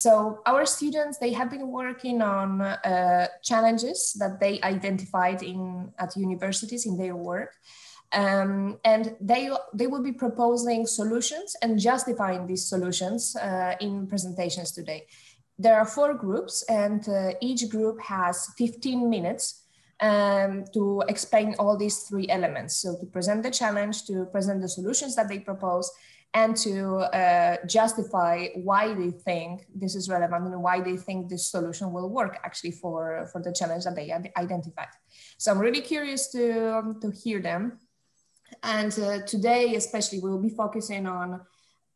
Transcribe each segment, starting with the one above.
so our students, they have been working on uh, challenges that they identified in at universities in their work. Um, and they, they will be proposing solutions and justifying these solutions uh, in presentations today. There are four groups and uh, each group has 15 minutes um, to explain all these three elements. So to present the challenge, to present the solutions that they propose, and to uh, justify why they think this is relevant and why they think this solution will work actually for, for the challenge that they identified. So I'm really curious to, um, to hear them. And uh, today, especially, we will be focusing on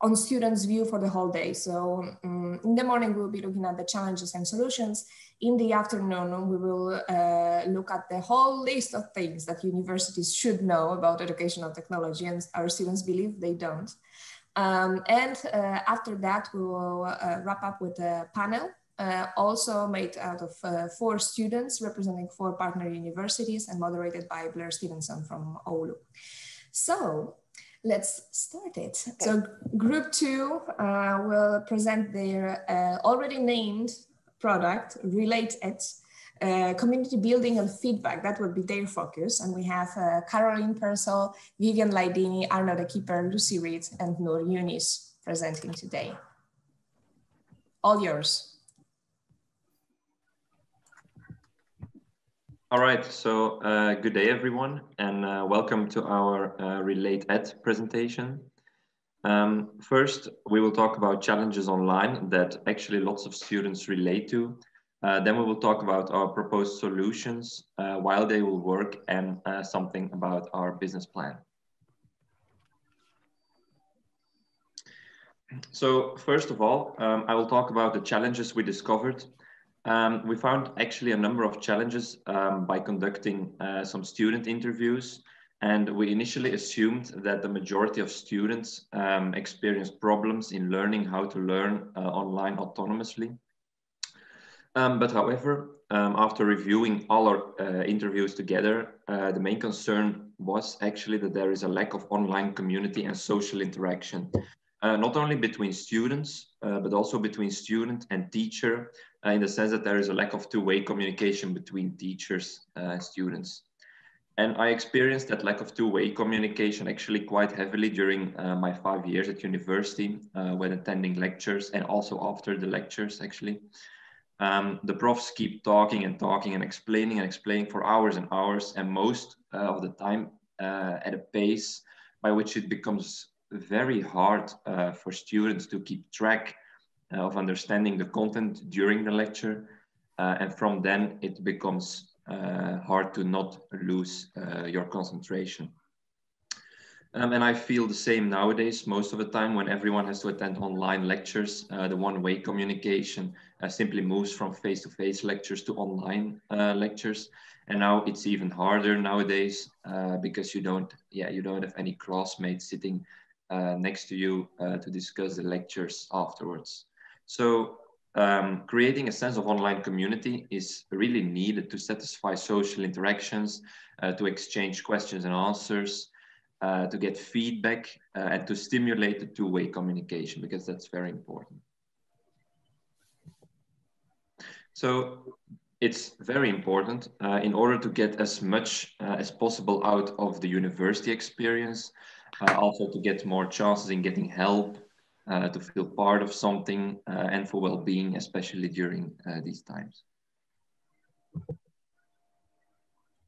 on students' view for the whole day. So um, in the morning, we'll be looking at the challenges and solutions. In the afternoon, we will uh, look at the whole list of things that universities should know about educational technology and our students believe they don't. Um, and uh, after that, we will uh, wrap up with a panel uh, also made out of uh, four students representing four partner universities and moderated by Blair Stevenson from Oulu. So let's start it. Okay. So group two uh, will present their uh, already named product, Relate It, uh, community building and feedback. That would be their focus. And we have uh, Caroline Pearsall, Vivian Lai Dini, Arno De Kepper, Lucy Read, and Nur Younis presenting today. All yours. All right, so uh, good day everyone and uh, welcome to our uh, Relate Ed presentation. Um, first, we will talk about challenges online that actually lots of students relate to. Uh, then we will talk about our proposed solutions uh, while they will work and uh, something about our business plan. So first of all, um, I will talk about the challenges we discovered um, we found actually a number of challenges um, by conducting uh, some student interviews. And we initially assumed that the majority of students um, experienced problems in learning how to learn uh, online autonomously. Um, but however, um, after reviewing all our uh, interviews together, uh, the main concern was actually that there is a lack of online community and social interaction. Uh, not only between students, uh, but also between student and teacher, uh, in the sense that there is a lack of two-way communication between teachers and students. And I experienced that lack of two-way communication actually quite heavily during uh, my five years at university uh, when attending lectures and also after the lectures actually. Um, the profs keep talking and talking and explaining and explaining for hours and hours and most uh, of the time uh, at a pace by which it becomes very hard uh, for students to keep track uh, of understanding the content during the lecture. Uh, and from then it becomes uh, hard to not lose your concentration. Um, and I feel the same nowadays, most of the time when everyone has to attend online lectures, uh, the one-way communication uh, simply moves from face-to-face -face lectures to online uh, lectures. And now it's even harder nowadays because you don't, yeah, you don't have any classmates sitting next to you to discuss the lectures afterwards. So um, creating a sense of online community is really needed to satisfy social interactions, uh, to exchange questions and answers, uh, to get feedback, uh, and to stimulate the two-way communication, because that's very important. So it's very important uh, in order to get as much uh, as possible out of the university experience, uh, also to get more chances in getting help, uh, to feel part of something uh, and for well-being, especially during uh, these times.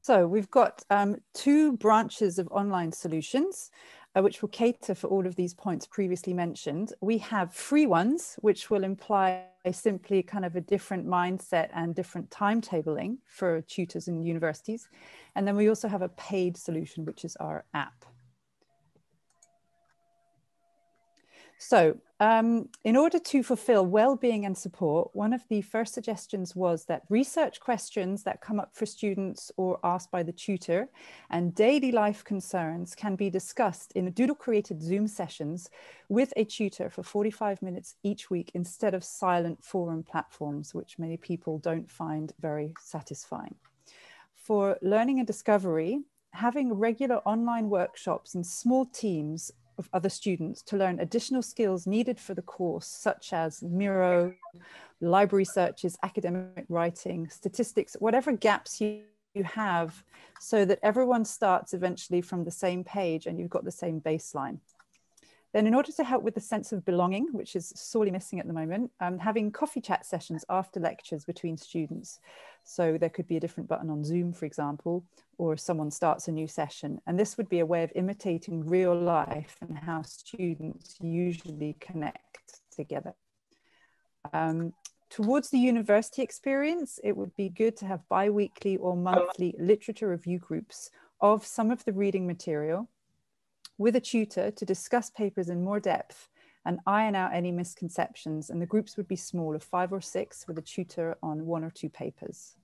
So we've got um, two branches of online solutions, uh, which will cater for all of these points previously mentioned. We have free ones, which will imply simply kind of a different mindset and different timetabling for tutors and universities. And then we also have a paid solution, which is our app. So um, in order to fulfill well-being and support, one of the first suggestions was that research questions that come up for students or asked by the tutor and daily life concerns can be discussed in Doodle-created Zoom sessions with a tutor for 45 minutes each week instead of silent forum platforms, which many people don't find very satisfying. For learning and discovery, having regular online workshops in small teams of other students to learn additional skills needed for the course, such as Miro, library searches, academic writing, statistics, whatever gaps you, you have, so that everyone starts eventually from the same page and you've got the same baseline. Then in order to help with the sense of belonging, which is sorely missing at the moment, um, having coffee chat sessions after lectures between students. So there could be a different button on Zoom, for example, or someone starts a new session. And this would be a way of imitating real life and how students usually connect together. Um, towards the university experience, it would be good to have bi-weekly or monthly literature review groups of some of the reading material with a tutor to discuss papers in more depth and iron out any misconceptions. And the groups would be small of five or six with a tutor on one or two papers.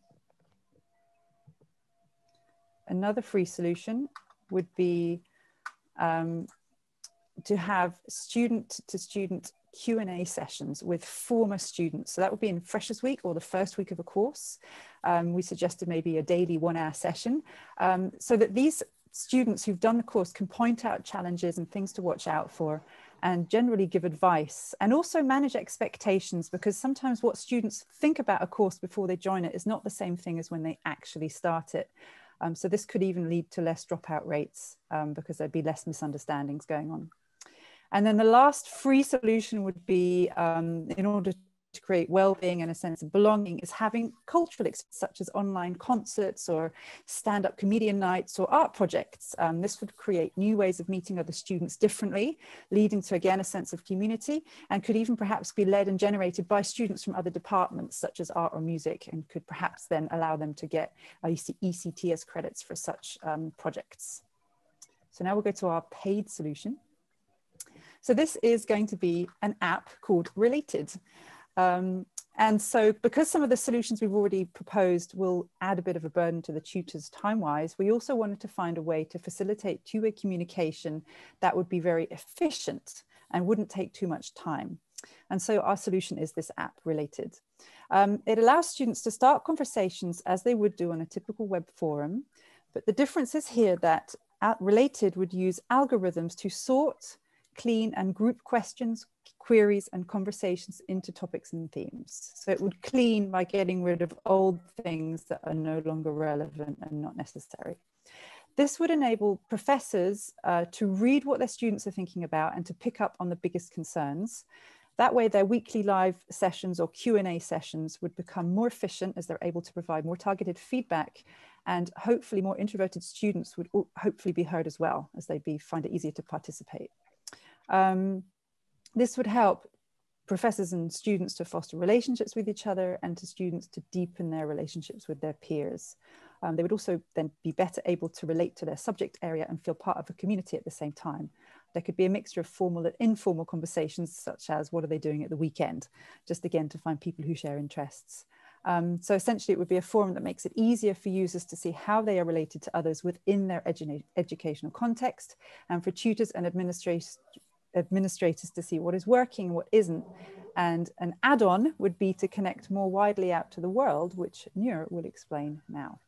Another free solution would be um, to have student to student Q&A sessions with former students. So that would be in Freshers Week or the first week of a course. Um, we suggested maybe a daily one hour session um, so that these students who've done the course can point out challenges and things to watch out for and generally give advice and also manage expectations because sometimes what students think about a course before they join it is not the same thing as when they actually start it. Um, so this could even lead to less dropout rates um, because there'd be less misunderstandings going on. And then the last free solution would be um, in order to create well-being and a sense of belonging is having cultural experiences such as online concerts or stand-up comedian nights or art projects. Um, this would create new ways of meeting other students differently, leading to again a sense of community and could even perhaps be led and generated by students from other departments such as art or music and could perhaps then allow them to get ECTS credits for such um, projects. So now we'll go to our paid solution. So this is going to be an app called Related. Um, and so because some of the solutions we've already proposed will add a bit of a burden to the tutors time-wise, we also wanted to find a way to facilitate two-way communication that would be very efficient and wouldn't take too much time. And so our solution is this app related. Um, it allows students to start conversations as they would do on a typical web forum, but the difference is here that related would use algorithms to sort, clean and group questions, queries and conversations into topics and themes. So it would clean by getting rid of old things that are no longer relevant and not necessary. This would enable professors uh, to read what their students are thinking about and to pick up on the biggest concerns. That way their weekly live sessions or Q&A sessions would become more efficient as they're able to provide more targeted feedback and hopefully more introverted students would hopefully be heard as well as they'd be, find it easier to participate. Um, this would help professors and students to foster relationships with each other and to students to deepen their relationships with their peers. Um, they would also then be better able to relate to their subject area and feel part of a community at the same time. There could be a mixture of formal and informal conversations, such as what are they doing at the weekend, just again to find people who share interests. Um, so essentially, it would be a forum that makes it easier for users to see how they are related to others within their edu educational context, and for tutors and administrators administrators to see what is working what isn't. And an add-on would be to connect more widely out to the world, which Nur will explain now.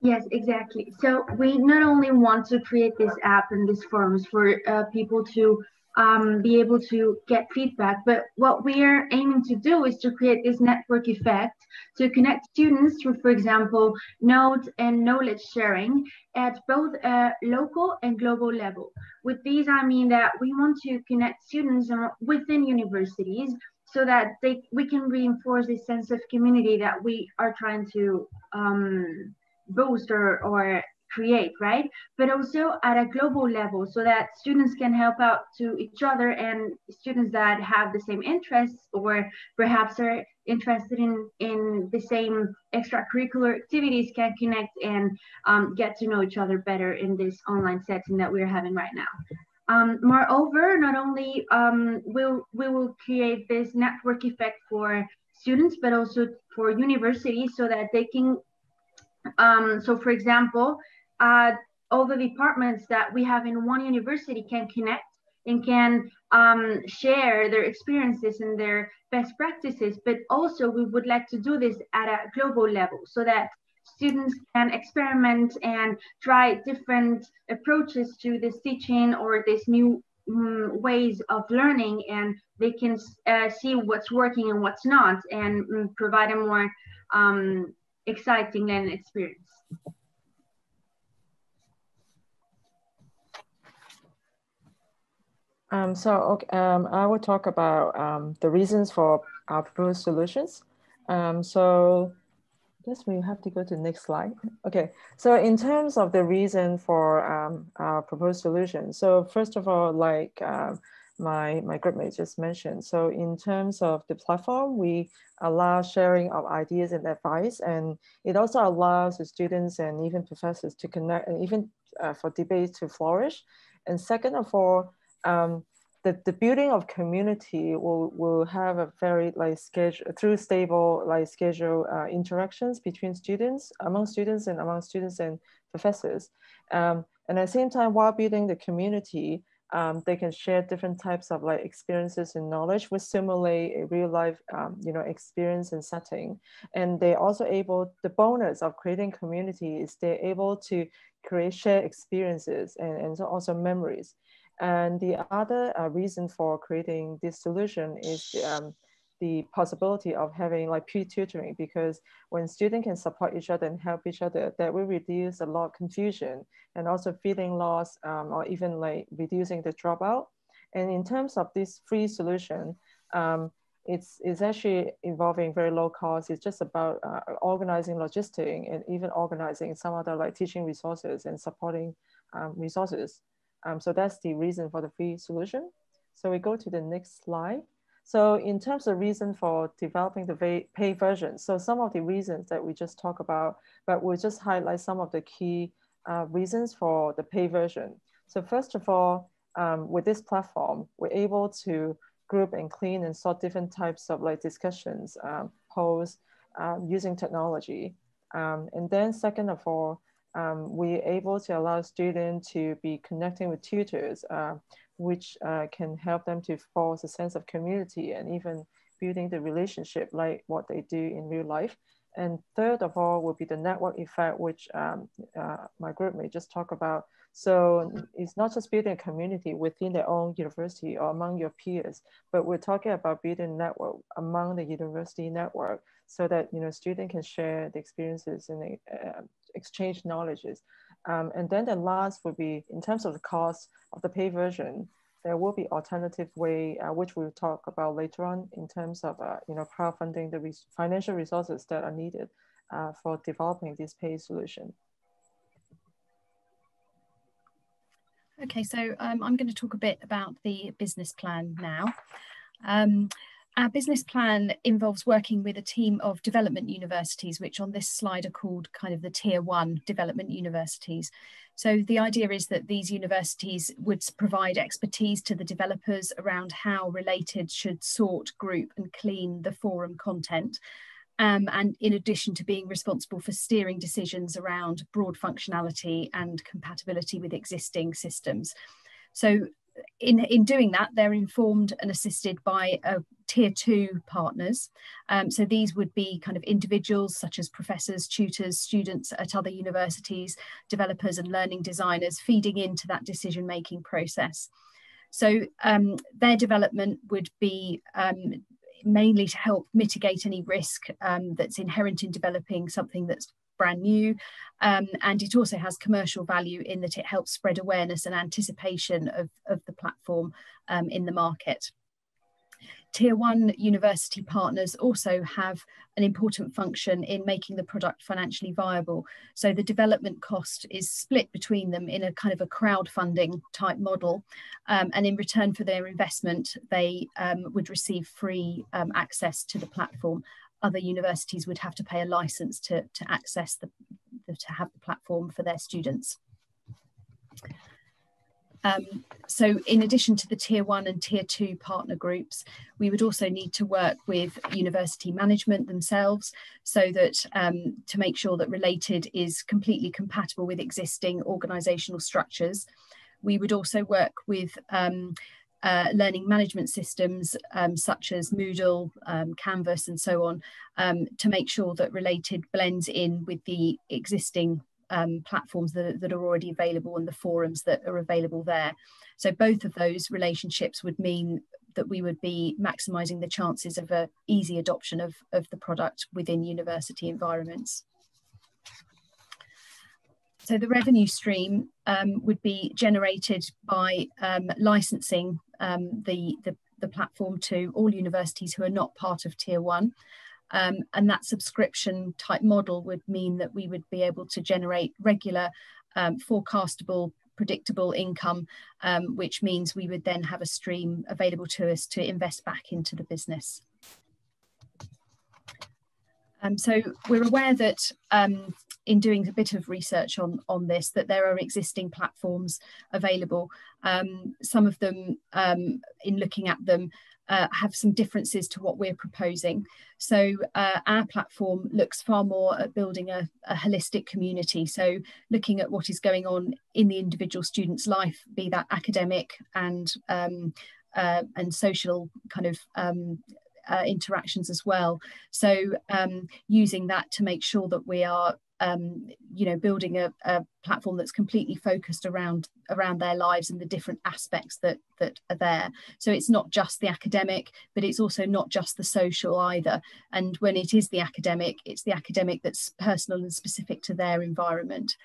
Yes, exactly. So we not only want to create this app and these forums for uh, people to um, be able to get feedback. But what we are aiming to do is to create this network effect to connect students through, for example, notes and knowledge sharing at both a local and global level. With these, I mean that we want to connect students within universities so that they we can reinforce this sense of community that we are trying to um, boost or, or create, right? But also at a global level so that students can help out to each other and students that have the same interests or perhaps are interested in, in the same extracurricular activities can connect and um, get to know each other better in this online setting that we're having right now. Um, moreover, not only um, will we will create this network effect for students, but also for universities so that they can um, so for example, uh, all the departments that we have in one university can connect and can um, share their experiences and their best practices. But also, we would like to do this at a global level so that students can experiment and try different approaches to this teaching or this new um, ways of learning and they can uh, see what's working and what's not and um, provide a more um, exciting learning experience. Um, so okay, um, I will talk about um, the reasons for our proposed solutions. Um, so I guess we have to go to the next slide. Okay, so in terms of the reason for um, our proposed solution, so first of all, like uh, my, my group mate just mentioned, so in terms of the platform, we allow sharing of ideas and advice, and it also allows the students and even professors to connect and even uh, for debates to flourish. And second of all, um, the, the building of community will, will have a very like schedule through stable like schedule uh, interactions between students among students and among students and professors. Um, and at the same time while building the community um, they can share different types of like experiences and knowledge which simulate a real life um, you know experience and setting. And they're also able the bonus of creating community is they're able to create shared experiences and, and also memories and the other uh, reason for creating this solution is um, the possibility of having like peer tutoring because when students can support each other and help each other, that will reduce a lot of confusion and also feeling lost um, or even like reducing the dropout. And in terms of this free solution, um, it's, it's actually involving very low cost. It's just about uh, organizing logistics and even organizing some other like teaching resources and supporting um, resources. Um, so that's the reason for the free solution. So we go to the next slide. So in terms of reason for developing the pay version, so some of the reasons that we just talked about, but we'll just highlight some of the key uh, reasons for the pay version. So first of all, um, with this platform, we're able to group and clean and sort different types of like discussions, um, polls um, using technology. Um, and then second of all, um, we're able to allow students to be connecting with tutors, uh, which uh, can help them to force a sense of community and even building the relationship like what they do in real life. And third of all will be the network effect, which um, uh, my group may just talk about. So it's not just building a community within their own university or among your peers, but we're talking about building network among the university network so that you know students can share the experiences and uh, exchange knowledges. Um, and then the last would be in terms of the cost of the pay version, there will be alternative way, uh, which we'll talk about later on in terms of, uh, you know, crowdfunding the res financial resources that are needed uh, for developing this pay solution. Okay, so um, I'm going to talk a bit about the business plan now. Um, our business plan involves working with a team of development universities, which on this slide are called kind of the tier one development universities. So the idea is that these universities would provide expertise to the developers around how related should sort, group and clean the forum content. Um, and in addition to being responsible for steering decisions around broad functionality and compatibility with existing systems. So in, in doing that, they're informed and assisted by a tier two partners. Um, so these would be kind of individuals such as professors, tutors, students at other universities, developers and learning designers feeding into that decision making process. So um, their development would be um, mainly to help mitigate any risk um, that's inherent in developing something that's brand new. Um, and it also has commercial value in that it helps spread awareness and anticipation of, of the platform um, in the market. Tier one university partners also have an important function in making the product financially viable. So the development cost is split between them in a kind of a crowdfunding type model. Um, and in return for their investment, they um, would receive free um, access to the platform other universities would have to pay a license to, to access the, the to have the platform for their students. Um, so in addition to the tier one and tier two partner groups, we would also need to work with university management themselves so that um, to make sure that Related is completely compatible with existing organisational structures. We would also work with um, uh, learning management systems um, such as Moodle, um, Canvas, and so on, um, to make sure that Related blends in with the existing um, platforms that, that are already available and the forums that are available there. So both of those relationships would mean that we would be maximising the chances of a easy adoption of, of the product within university environments. So the revenue stream um, would be generated by um, licensing um, the, the, the, platform to all universities who are not part of tier one. Um, and that subscription type model would mean that we would be able to generate regular um, forecastable predictable income, um, which means we would then have a stream available to us to invest back into the business. Um, so we're aware that um, in doing a bit of research on, on this, that there are existing platforms available. Um, some of them, um, in looking at them, uh, have some differences to what we're proposing. So uh, our platform looks far more at building a, a, holistic community. So looking at what is going on in the individual student's life, be that academic and um, uh, and social kind of um, uh, interactions as well. So um, using that to make sure that we are um, you know, building a, a, platform that's completely focused around around their lives and the different aspects that that are there. So it's not just the academic, but it's also not just the social either. And when it is the academic, it's the academic that's personal and specific to their environment.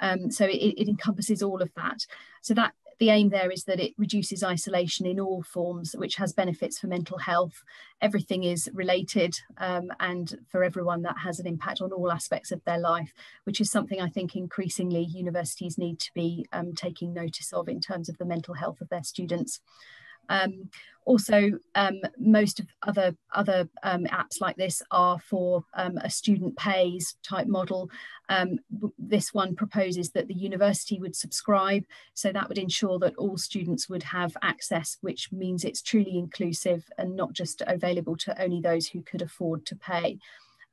Um, so it, it encompasses all of that. So that the aim there is that it reduces isolation in all forms, which has benefits for mental health. Everything is related, um, and for everyone, that has an impact on all aspects of their life, which is something I think increasingly universities need to be um, taking notice of in terms of the mental health of their students. Um, also, um, most of other other um, apps like this are for um, a student pays type model. This one proposes that the university would subscribe, so that would ensure that all students would have access, which means it's truly inclusive and not just available to only those who could afford to pay.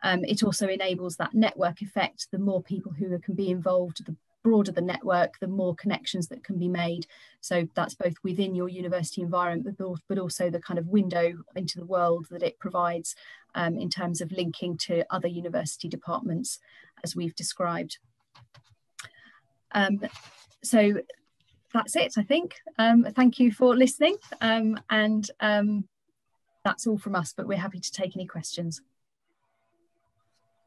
Um, it also enables that network effect. The more people who can be involved, the broader the network, the more connections that can be made. So that's both within your university environment, but also the kind of window into the world that it provides um, in terms of linking to other university departments, as we've described. Um, so that's it, I think. Um, thank you for listening. Um, and um, that's all from us, but we're happy to take any questions.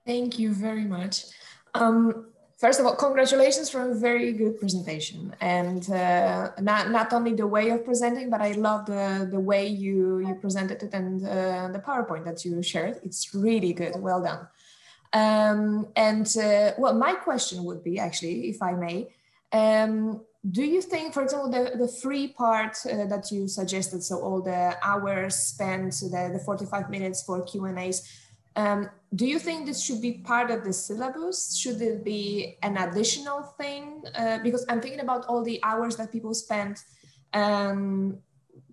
Thank you very much. Um, first of all, congratulations for a very good presentation. And uh, not, not only the way of presenting, but I love the, the way you, you presented it and uh, the PowerPoint that you shared. It's really good. Well done. Um, and uh, well, my question would be actually, if I may, um, do you think, for example, the, the free part uh, that you suggested, so all the hours spent, the, the 45 minutes for Q&As, um, do you think this should be part of the syllabus? Should it be an additional thing? Uh, because I'm thinking about all the hours that people spend um,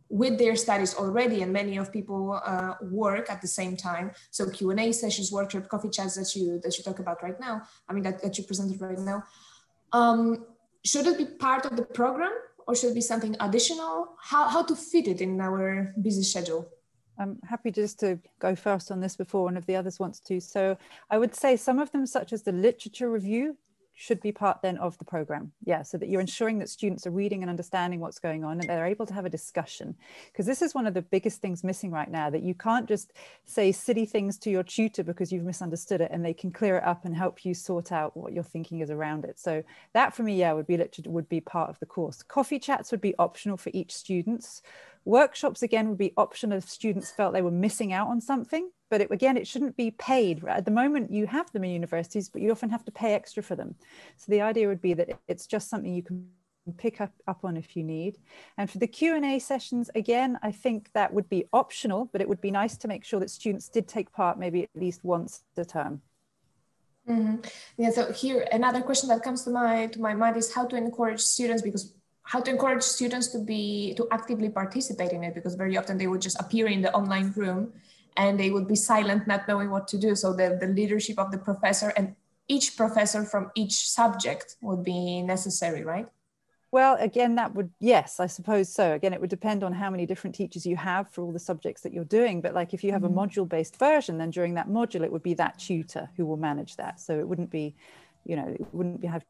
with their studies already, and many of people uh, work at the same time. So Q and A sessions, workshop, coffee chats that you that you talk about right now. I mean that, that you presented right now. Um, should it be part of the program, or should it be something additional? How how to fit it in our busy schedule? I'm happy just to go first on this before one of the others wants to. So I would say some of them, such as the literature review, should be part then of the program. Yeah, so that you're ensuring that students are reading and understanding what's going on and they're able to have a discussion. Because this is one of the biggest things missing right now that you can't just say silly things to your tutor because you've misunderstood it and they can clear it up and help you sort out what your thinking is around it. So that for me, yeah, would be literature would be part of the course. Coffee chats would be optional for each students. Workshops again would be optional if students felt they were missing out on something but it, again, it shouldn't be paid. At the moment, you have them in universities, but you often have to pay extra for them. So the idea would be that it's just something you can pick up, up on if you need. And for the Q&A sessions, again, I think that would be optional, but it would be nice to make sure that students did take part maybe at least once a term. Mm -hmm. Yeah, so here another question that comes to my to my mind is how to encourage students because how to encourage students to be to actively participate in it because very often they would just appear in the online room and they would be silent, not knowing what to do. So the, the leadership of the professor and each professor from each subject would be necessary, right? Well, again, that would, yes, I suppose so. Again, it would depend on how many different teachers you have for all the subjects that you're doing. But like if you have mm-hmm. a module based version, then during that module, it would be that tutor who will manage that. So it wouldn't be, you know, it wouldn't be have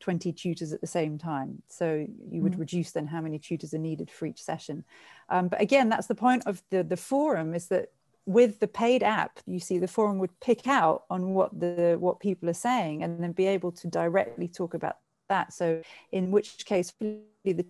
20 tutors at the same time. So you would mm-hmm. reduce then how many tutors are needed for each session. Um, but again, that's the point of the, the forum is that with the paid app, you see the forum would pick out on what the what people are saying and then be able to directly talk about that. So in which case, the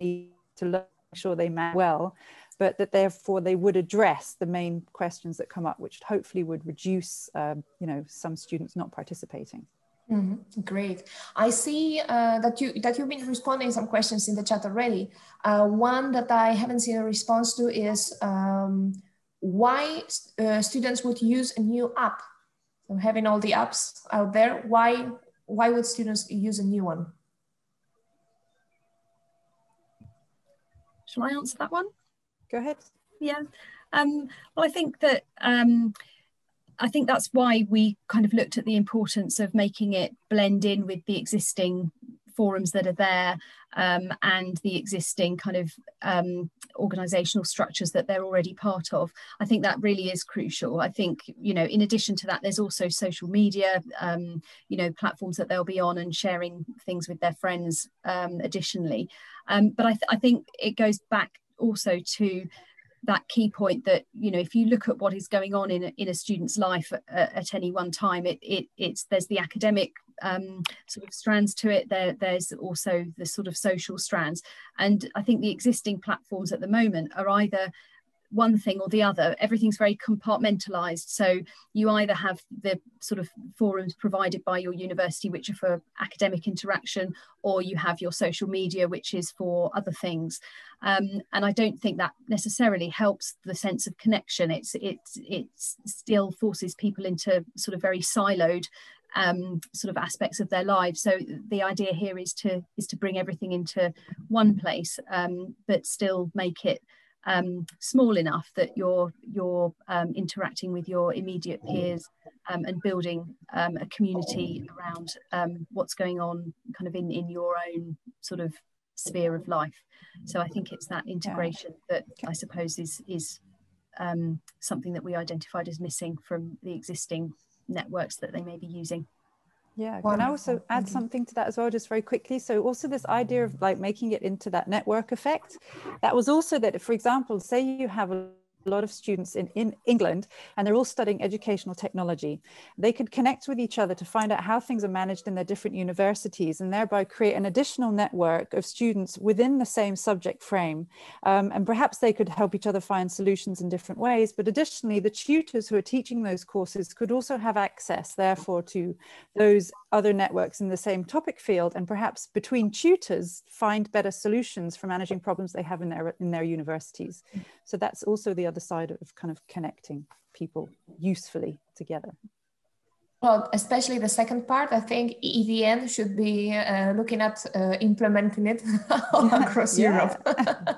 need to make sure they match well, but that therefore they would address the main questions that come up, which hopefully would reduce, um, you know, some students not participating. Mm-hmm. Great. I see uh, that you that you've been responding some questions in the chat already. Uh, one that I haven't seen a response to is um, why uh, students would use a new app. So having all the apps out there, why why would students use a new one? Shall I answer that one? Go ahead. Yeah. Um, well, I think that um, I think that's why we kind of looked at the importance of making it blend in with the existing forums that are there um, and the existing kind of um, organizational structures that they're already part of. I think that really is crucial. I think, you know, in addition to that, there's also social media, um, you know, platforms that they'll be on and sharing things with their friends um, additionally. Um, but I, th I think it goes back also to that key point that you know if you look at what is going on in a, in a student's life at, at any one time it, it it's there's the academic um, sort of strands to it. There there's also the sort of social strands. And i think the existing platforms at the moment are either one thing or the other. Everything's very compartmentalized. So you either have the sort of forums provided by your university, which are for academic interaction, or you have your social media, which is for other things. Um, and I don't think that necessarily helps the sense of connection. It's it's it still forces people into sort of very siloed um, sort of aspects of their lives. So the idea here is to is to bring everything into one place, um, but still make it um, small enough that you're you're um, interacting with your immediate peers um, and building um, a community around um, what's going on kind of in in your own sort of sphere of life. So i think it's that integration that i suppose is is um, something that we identified as missing from the existing networks that they may be using yeah, can I also add something to that as well, just very quickly? So also this idea of like making it into that network effect, that was also that, for example, say you have a a lot of students in, in England and they're all studying educational technology. They could connect with each other to find out how things are managed in their different universities and thereby create an additional network of students within the same subject frame. Um, and perhaps they could help each other find solutions in different ways. But additionally, the tutors who are teaching those courses could also have access, therefore, to those other networks in the same topic field and perhaps between tutors find better solutions for managing problems they have in their in their universities. So that's also the other side of kind of connecting people usefully together. Well, especially the second part, I think EETN should be uh, looking at uh, implementing it all across Europe.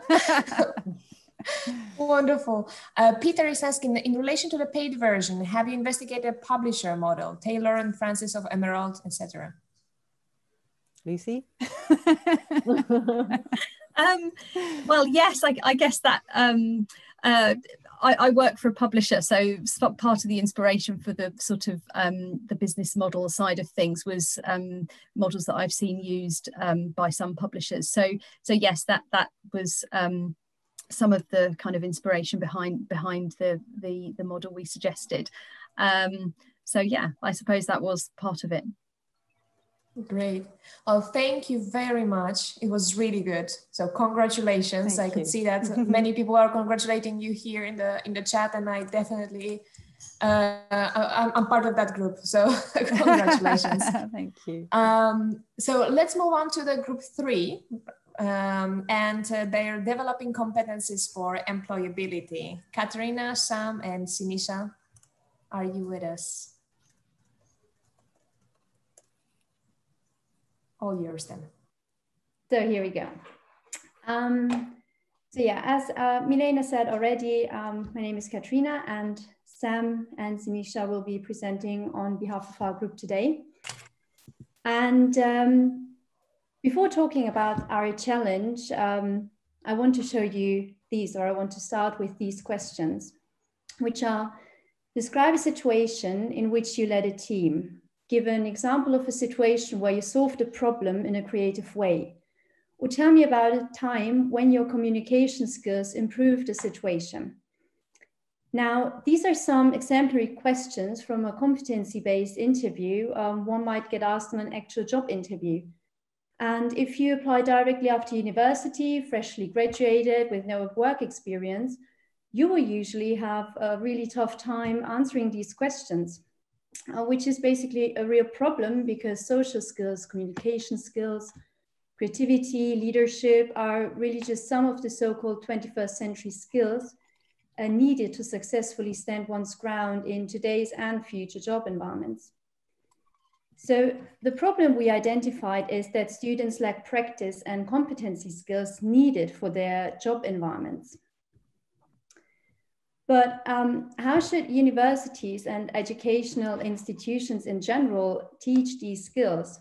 Wonderful. Uh, Peter is asking, in relation to the paid version, have you investigated a publisher model, Taylor and Francis of Emerald, etc.? Lucy? um, well, yes, I, I guess that um, uh, I, I, work for a publisher, so part of the inspiration for the sort of um, the business model side of things was um, models that I've seen used um, by some publishers. So, so yes, that that was um, some of the kind of inspiration behind behind the the, the model we suggested. Um, so yeah, I suppose that was part of it. Great. Well, thank you very much. It was really good. So congratulations. Thank I could see that many people are congratulating you here in the in the chat, and I definitely uh, I'm, I'm, part of that group. So congratulations. thank you. Um, so let's move on to the group three um, and uh, they're developing competencies for employability. Katharina, Sam, and Siniša, are you with us? All yours then. So here we go. Um, so yeah, as uh, Milena said already, um, my name is Katrina and Sam and Siniša will be presenting on behalf of our group today. And um, before talking about our challenge, um, I want to show you these, or I want to start with these questions, which are describe a situation in which you led a team. Give an example of a situation where you solved a problem in a creative way. Or tell me about a time when your communication skills improved a situation. Now, these are some exemplary questions from a competency-based interview um, one might get asked in an actual job interview. And if you apply directly after university, freshly graduated with no work experience, you will usually have a really tough time answering these questions, uh, which is basically a real problem because social skills, communication skills, creativity, leadership are really just some of the so-called 21st century skills uh, needed to successfully stand one's ground in today's and future job environments. So the problem we identified is that students lack practice and competency skills needed for their job environments. But um, how should universities and educational institutions in general teach these skills?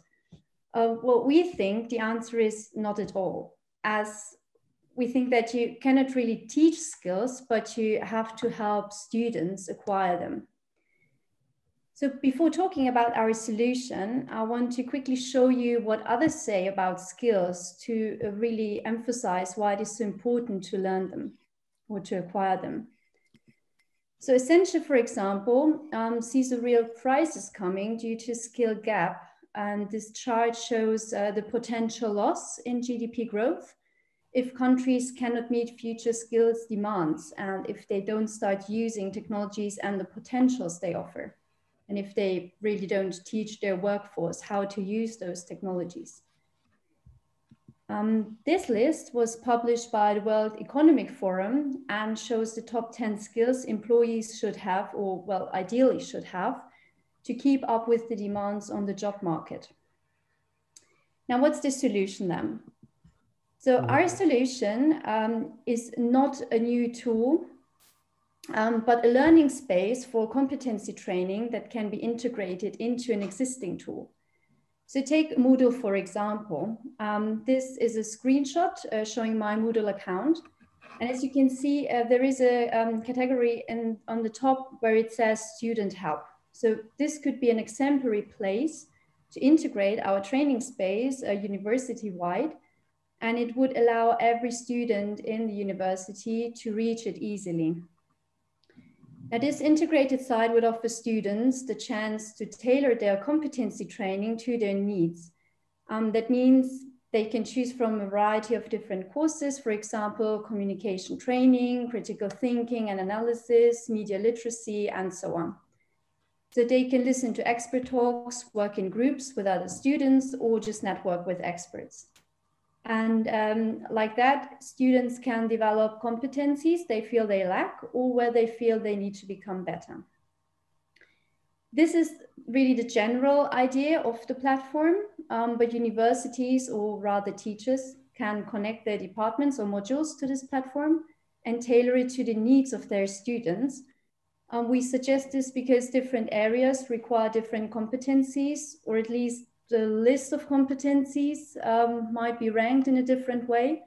Uh, well, we think the answer is not at all, as we think that you cannot really teach skills, but you have to help students acquire them. So before talking about our solution, I want to quickly show you what others say about skills to uh, really emphasize why it is so important to learn them or to acquire them. So Accenture, for example, um, sees a real crisis coming due to skill gap. And this chart shows uh, the potential loss in GDP growth if countries cannot meet future skills demands and if they don't start using technologies and the potentials they offer and if they really don't teach their workforce how to use those technologies. Um, this list was published by the World Economic Forum and shows the top 10 skills employees should have, or well, ideally should have, to keep up with the demands on the job market. Now, what's the solution then? So our solution um, is not a new tool um, but a learning space for competency training that can be integrated into an existing tool. So take Moodle, for example. Um, this is a screenshot uh, showing my Moodle account. And as you can see, uh, there is a um, category in, on the top where it says student help. So this could be an exemplary place to integrate our training space uh, university-wide, and it would allow every student in the university to reach it easily. Now, this integrated site would offer students the chance to tailor their competency training to their needs. Um, that means they can choose from a variety of different courses, for example, communication training, critical thinking and analysis, media literacy, and so on. So they can listen to expert talks, work in groups with other students, or just network with experts. And um, like that, students can develop competencies they feel they lack or where they feel they need to become better. This is really the general idea of the platform, um, but universities or rather teachers can connect their departments or modules to this platform and tailor it to the needs of their students. Um, we suggest this because different areas require different competencies, or at least the list of competencies um, might be ranked in a different way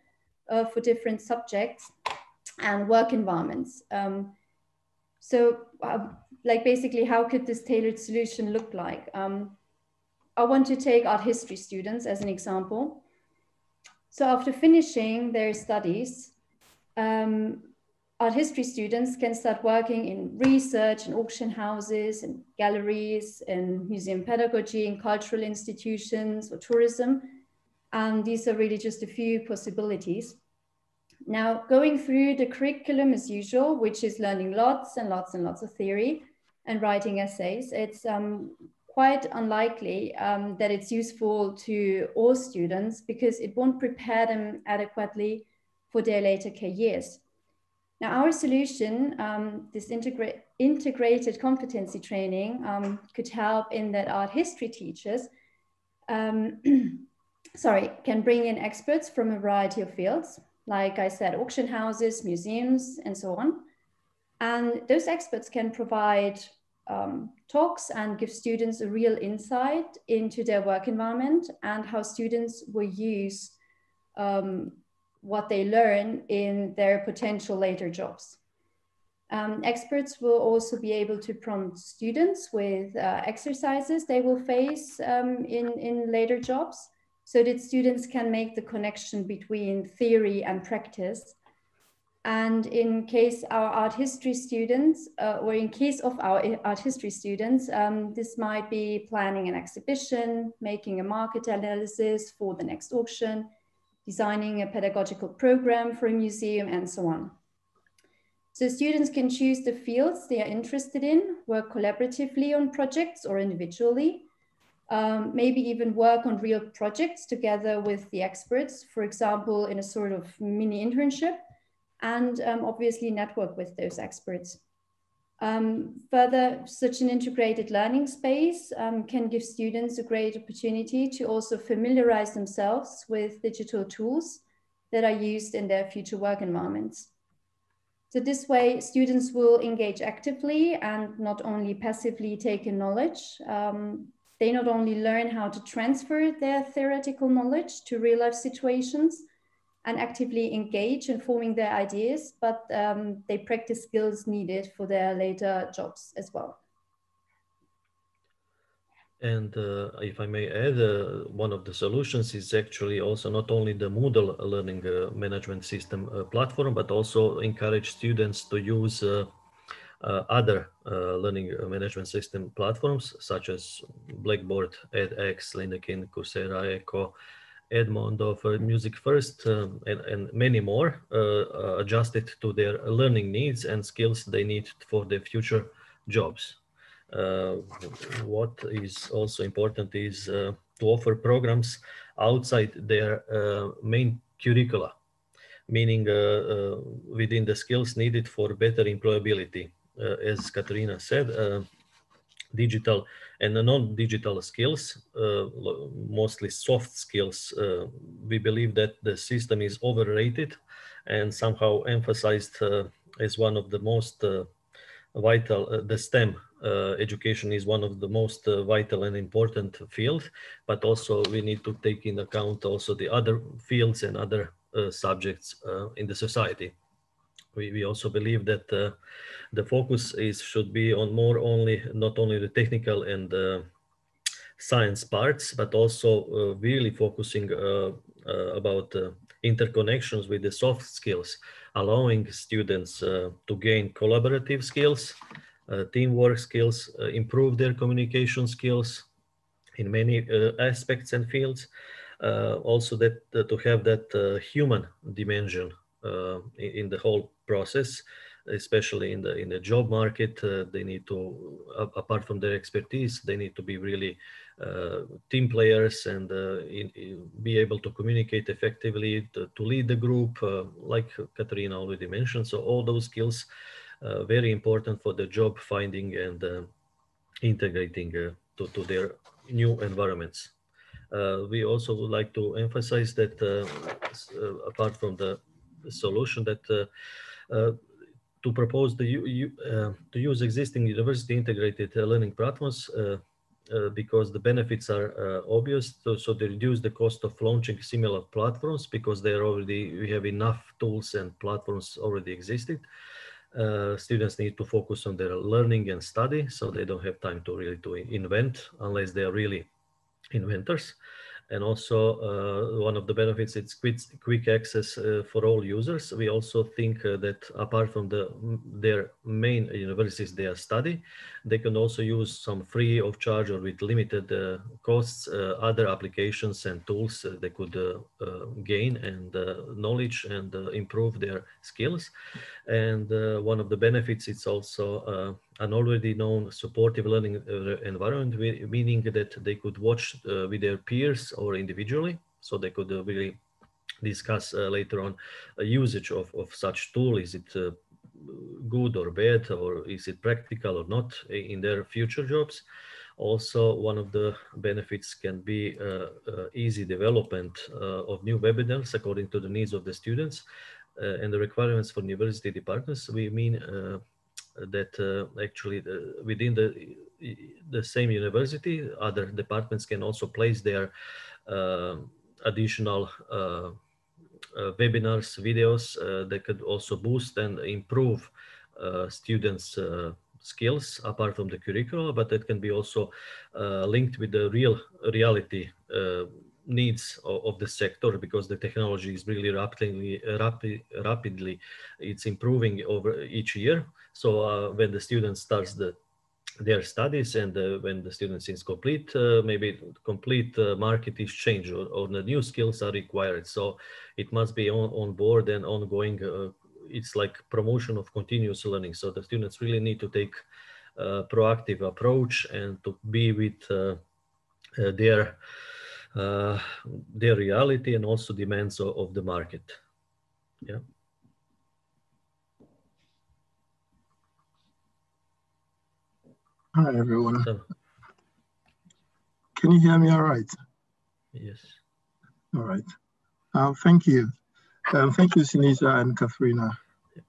uh, for different subjects and work environments. Um, so uh, like basically how could this tailored solution look like? Um, I want to take art history students as an example. So after finishing their studies, um, art history students can start working in research and auction houses and galleries and museum pedagogy and cultural institutions or tourism. And these are really just a few possibilities. Now, going through the curriculum as usual, which is learning lots and lots and lots of theory and writing essays, it's um, quite unlikely um, that it's useful to all students because it won't prepare them adequately for their later careers. Now, our solution, um, this integra integrated competency training, um, could help in that art history teachers, um, sorry, can bring in experts from a variety of fields, like I said, auction houses, museums, and so on. And those experts can provide um, talks and give students a real insight into their work environment and how students will use um, what they learn in their potential later jobs. Um, experts will also be able to prompt students with uh, exercises they will face um, in, in later jobs so that students can make the connection between theory and practice. And in case our art history students, uh, or in case of our art history students, um, this might be planning an exhibition, making a market analysis for the next auction, designing a pedagogical program for a museum, and so on. So students can choose the fields they are interested in, work collaboratively on projects or individually, um, maybe even work on real projects together with the experts, for example, in a sort of mini internship, and um, obviously network with those experts. Um, further, such an integrated learning space um, can give students a great opportunity to also familiarize themselves with digital tools that are used in their future work environments. So this way, students will engage actively and not only passively take in knowledge. Um, they not only learn how to transfer their theoretical knowledge to real life situations and actively engage in forming their ideas, but um, they practice skills needed for their later jobs as well. And uh, if I may add, uh, one of the solutions is actually also not only the Moodle learning uh, management system uh, platform, but also encourage students to use uh, uh, other learning management system platforms such as Blackboard, edX, LinkedIn, Coursera, Echo, Edmodo for Music First, um, and, and, many more, adjusted to their learning needs and skills they need for their future jobs. Uh, what is also important is uh, to offer programs outside their uh, main curricula, meaning within the skills needed for better employability. as Katharina said, digital and non-digital skills, uh, mostly soft skills, uh, we believe that the system is overrated and somehow emphasized uh, as one of the most vital, the STEM uh, education is one of the most uh, vital and important field, but also we need to take in account also the other fields and other uh, subjects uh, in the society. We, we also believe that uh, the focus is should be on more only not only the technical and uh, science parts, but also really focusing about interconnections with the soft skills, allowing students to gain collaborative skills, uh, teamwork skills, uh, improve their communication skills in many uh, aspects and fields. also that to have that human dimension in, in, the whole process, especially in the in the job market, they need to, apart from their expertise, they need to be really uh, team players and uh, in, in be able to communicate effectively, to, to lead the group, uh, like Katharina already mentioned. So all those skills uh, very important for the job finding and uh, integrating uh, to, to their new environments. we also would like to emphasize that apart from the solution that to propose the uh, to use existing university integrated uh, learning platforms uh, because the benefits are obvious. So, so, they reduce the cost of launching similar platforms because they are already we have enough tools and platforms already existed uh, students need to focus on their learning and study, so they don't have time to really to invent unless they are really inventors. And also uh, one of the benefits, it's quick, quick access uh, for all users. We also think uh, that apart from the their main universities they are study, they can also use some free of charge or with limited uh, costs, uh, other applications and tools they could gain and knowledge and improve their skills. And one of the benefits, it's also an already known supportive learning uh, environment, meaning that they could watch uh, with their peers or individually. So they could uh, really discuss later on a usage of, of such tool. Is it good or bad, or is it practical or not in their future jobs? Also, one of the benefits can be uh, uh, easy development uh, of new webinars according to the needs of the students and the requirements for university departments. We mean that uh, actually uh, within the the same university, other departments can also place their um, additional uh, uh, webinars, videos uh, that could also boost and improve uh, students' skills apart from the curriculum, but that can be also linked with the real reality needs of, of, the sector because the technology is really rapidly rapid, rapidly it's improving over each year so uh, when the student starts the their studies and uh, when the students is complete uh, maybe complete uh, market is changed or, or, the new skills are required. So it must be on, on board and ongoing uh, it's like promotion of continuous learning. So the students really need to take a proactive approach and to be with uh, uh, their their reality and also demands of, of the market. Yeah Hi, everyone. Can you hear me all right? Yes. All right. Um, thank you. Um, thank you, Siniša and Katharina.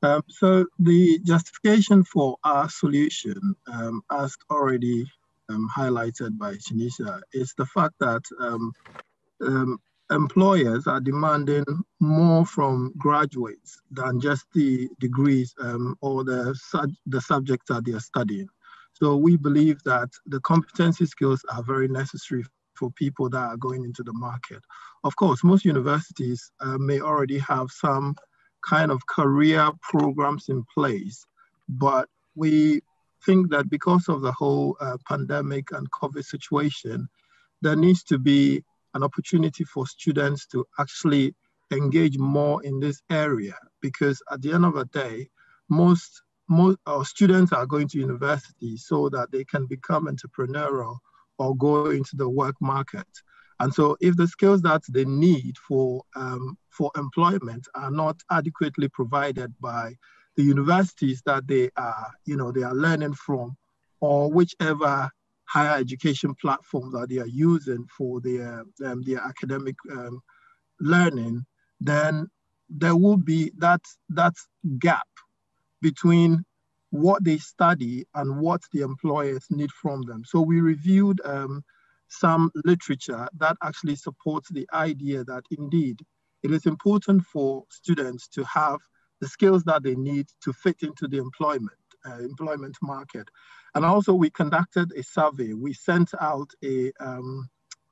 Um, so the justification for our solution, um, as already um, highlighted by Siniša, is the fact that um, employers are demanding more from graduates than just the degrees or the, the subjects that they are studying. So we believe that the competency skills are very necessary for people that are going into the market. Of course, most universities uh, may already have some kind of career programs in place, but we think that because of the whole uh, pandemic and COVID situation, there needs to be an opportunity for students to actually engage more in this area because at the end of the day, most most our students are going to university so that they can become entrepreneurial or go into the work market. And so if the skills that they need for, um, for employment are not adequately provided by the universities that they are, you know, they are learning from, or whichever higher education platforms that they are using for their, um, their academic um, learning, then there will be that, that gap between what they study and what the employers need from them. So we reviewed um, some literature that actually supports the idea that indeed it is important for students to have the skills that they need to fit into the employment uh, employment market. And also we conducted a survey. We sent out a, um,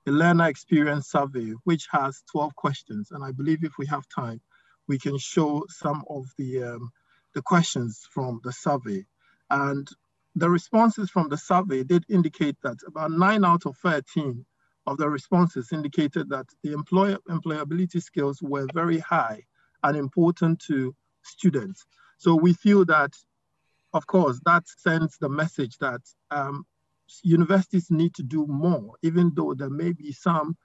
a learner experience survey, which has 12 questions. And I believe if we have time, we can show some of the um, the questions from the survey. And the responses from the survey did indicate that about nine out of 13 of the responses indicated that the employer, employability skills were very high and important to students. So we feel that, of course, that sends the message that um, universities need to do more, even though there may be some,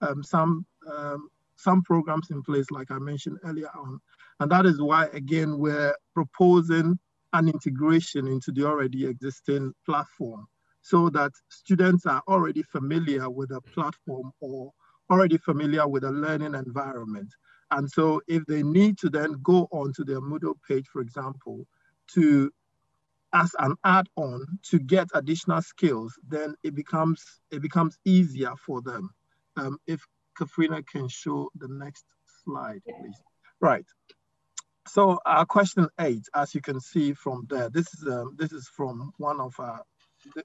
um, some, um, some programs in place, like I mentioned earlier on, and that is why, again, we're proposing an integration into the already existing platform so that students are already familiar with a platform or already familiar with a learning environment. And so if they need to then go onto their Moodle page, for example, to as an add-on to get additional skills, then it becomes it becomes easier for them. Um, if Katharina can show the next slide, please. Right. So uh, question eight, as you can see from there, this is um, this is from one of our,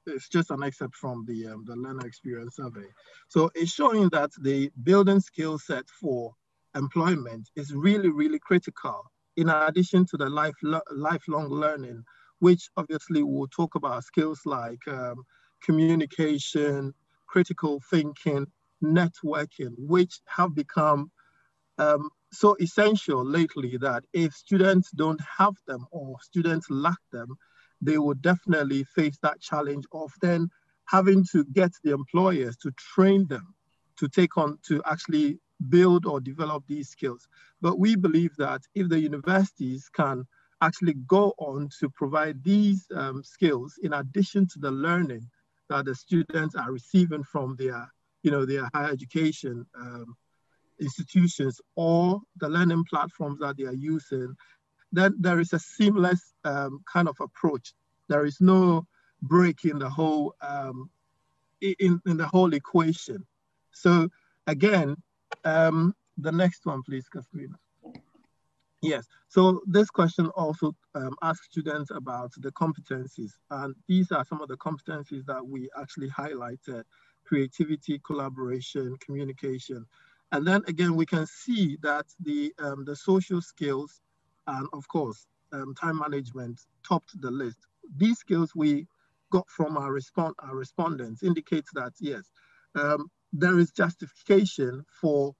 it's just an excerpt from the um, the learner experience survey. So it's showing that the building skill set for employment is really really critical. In addition to the life lifelong learning, which obviously we'll talk about skills like um, communication, critical thinking, networking, which have become um, so essential lately that if students don't have them or students lack them, they will definitely face that challenge of then having to get the employers to train them to take on to actually build or develop these skills. But we believe that if the universities can actually go on to provide these um, skills in addition to the learning that the students are receiving from their, you know, their higher education um, institutions or the learning platforms that they are using, then there is a seamless um, kind of approach. There is no break in the whole um, in, in the whole equation. So again, um, the next one, please, Katharina. Yes, so this question also um, asks students about the competencies, and these are some of the competencies that we actually highlighted, creativity, collaboration, communication. And then again, we can see that the, um, the social skills and of course, um, time management topped the list. These skills we got from our, respond our respondents indicates that yes, um, there is justification for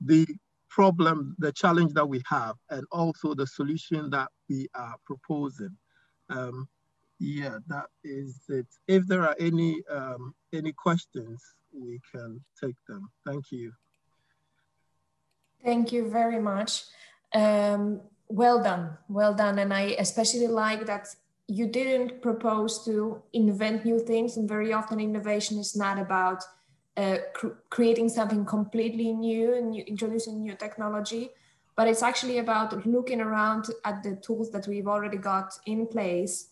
the problem, the challenge that we have, and also the solution that we are proposing. Um, yeah, that is it. If there are any um, any questions, we can take them. Thank you. Thank you very much. Um, well done, well done. And I especially like that you didn't propose to invent new things. And very often innovation is not about uh, cr creating something completely new and new, introducing new technology, but it's actually about looking around at the tools that we've already got in place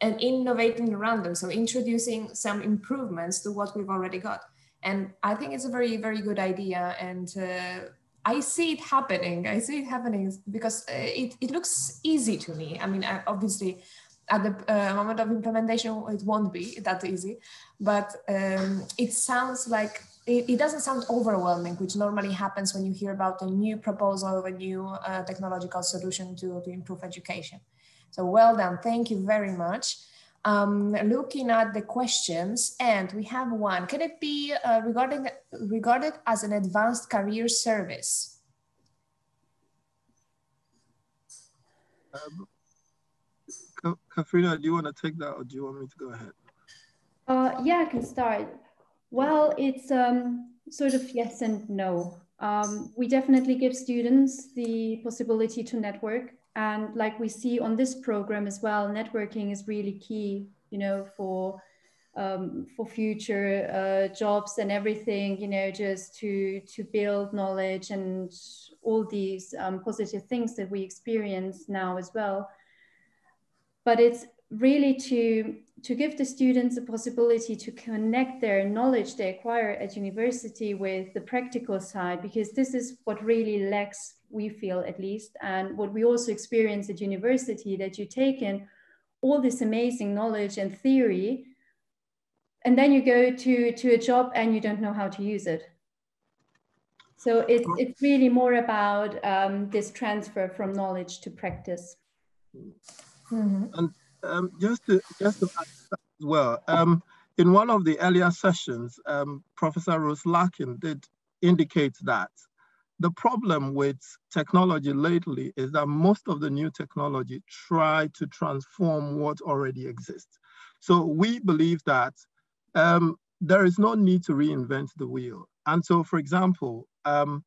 and innovating around them. So introducing some improvements to what we've already got. And I think it's a very, very good idea. And uh, I see it happening. I see it happening because uh, it, it looks easy to me. I mean, I, obviously, at the uh, moment of implementation, it won't be that easy, but um, it sounds like it, it, doesn't sound overwhelming, which normally happens when you hear about a new proposal of a new uh, technological solution to, to improve education. So well done. Thank you very much um, looking at the questions, and we have one. Can it be uh, regarding regarded as an advanced career service? Um, Katharina, do you want to take that, or do you want me to go ahead? Uh, yeah, I can start. Well, it's um, sort of yes and no. Um, we definitely give students the possibility to network and like we see on this program as well, networking is really key, you know, for um, for future uh, jobs and everything, you know, just to to build knowledge and all these um, positive things that we experience now as well. But it's really to to give the students a possibility to connect their knowledge they acquire at university with the practical side because this is what really lacks we feel at least and what we also experience at university that you take in all this amazing knowledge and theory and then you go to to a job and you don't know how to use it. So it's it's really more about um, this transfer from knowledge to practice. Mm -hmm. and um, just to just to add as well, um, in one of the earlier sessions, um, Professor Rose Luckin did indicate that the problem with technology lately is that most of the new technology try to transform what already exists. So we believe that um, there is no need to reinvent the wheel. And so, for example, um,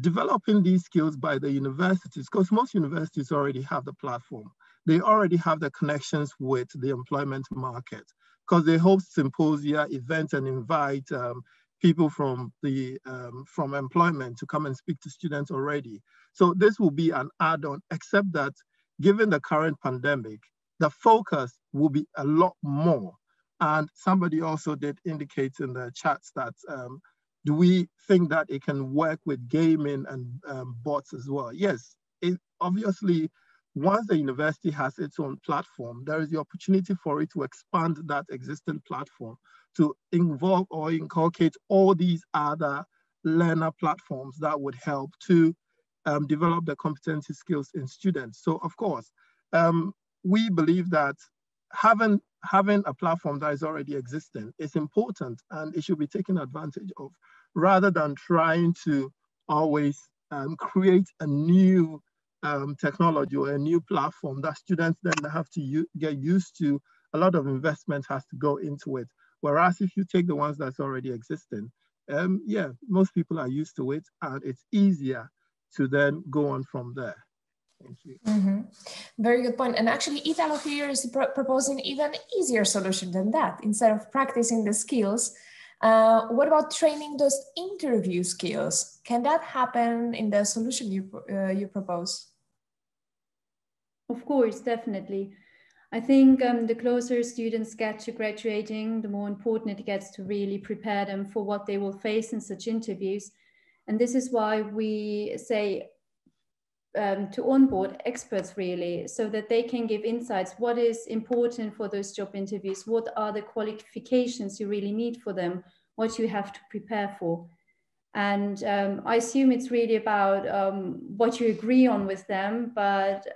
developing these skills by the universities, because most universities already have the platform they already have the connections with the employment market because they host symposia, events, and invite um, people from the um, from employment to come and speak to students already. So this will be an add-on, except that given the current pandemic, the focus will be a lot more. And somebody also did indicate in the chats that um, do we think that it can work with gaming and um, bots as well? Yes, it, obviously once the university has its own platform, there is the opportunity for it to expand that existing platform to involve or inculcate all these other learner platforms that would help to um, develop the competency skills in students. So of course, um, we believe that having, having a platform that is already existing is important and it should be taken advantage of rather than trying to always um, create a new um, technology or a new platform that students then have to get used to, a lot of investment has to go into it. Whereas if you take the ones that's already existing, um, yeah, most people are used to it and it's easier to then go on from there. Thank you. Mm -hmm. Very good point. And actually, Italo here is pr proposing even easier solution than that. Instead of practicing the skills, uh, what about training those interview skills? Can that happen in the solution you uh, you propose? Of course, definitely. I think um, the closer students get to graduating, the more important it gets to really prepare them for what they will face in such interviews. And this is why we say um, to onboard experts really, so that they can give insights. What is important for those job interviews? What are the qualifications you really need for them? What you have to prepare for? And um, I assume it's really about um, what you agree on with them, but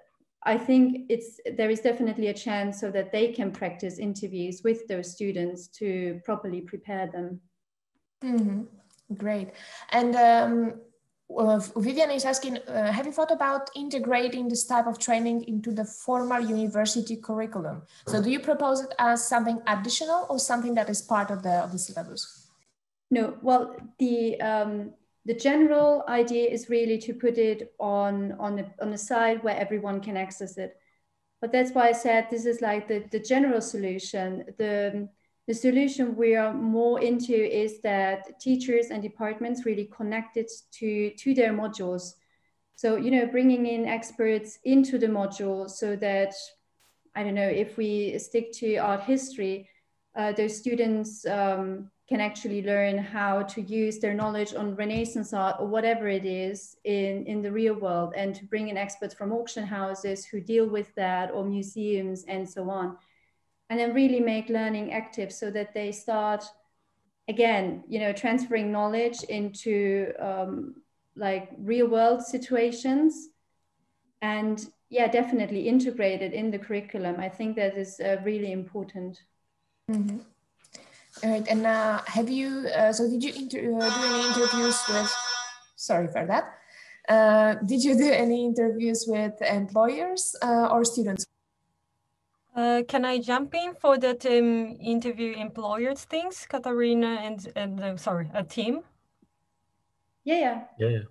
I think it's there is definitely a chance so that they can practice interviews with those students to properly prepare them. Mm-hmm. Great. And um, uh, Vivian is asking, uh, have you thought about integrating this type of training into the formal university curriculum? So do you propose it as something additional or something that is part of the, of the syllabus? No, well, the um, the general idea is really to put it on on a, on a side where everyone can access it. But that's why I said this is like the, the general solution. The, the solution we are more into is that teachers and departments really connect it to, to their modules. So, you know, bringing in experts into the module so that, I don't know, if we stick to art history, uh, those students um, can actually learn how to use their knowledge on Renaissance art or whatever it is in, in the real world and to bring in experts from auction houses who deal with that or museums and so on. And then really make learning active so that they start, again, you know, transferring knowledge into um, like real world situations and yeah, definitely integrated in the curriculum. I think that is uh, really important. Mm -hmm. All right, and uh, have you, uh, so did you inter uh, do any interviews with, sorry for that. Uh, did you do any interviews with employers uh, or students? Uh, can I jump in for that um, interview employers things, Katharina and, and sorry, a team? Yeah, yeah. Yeah, yeah.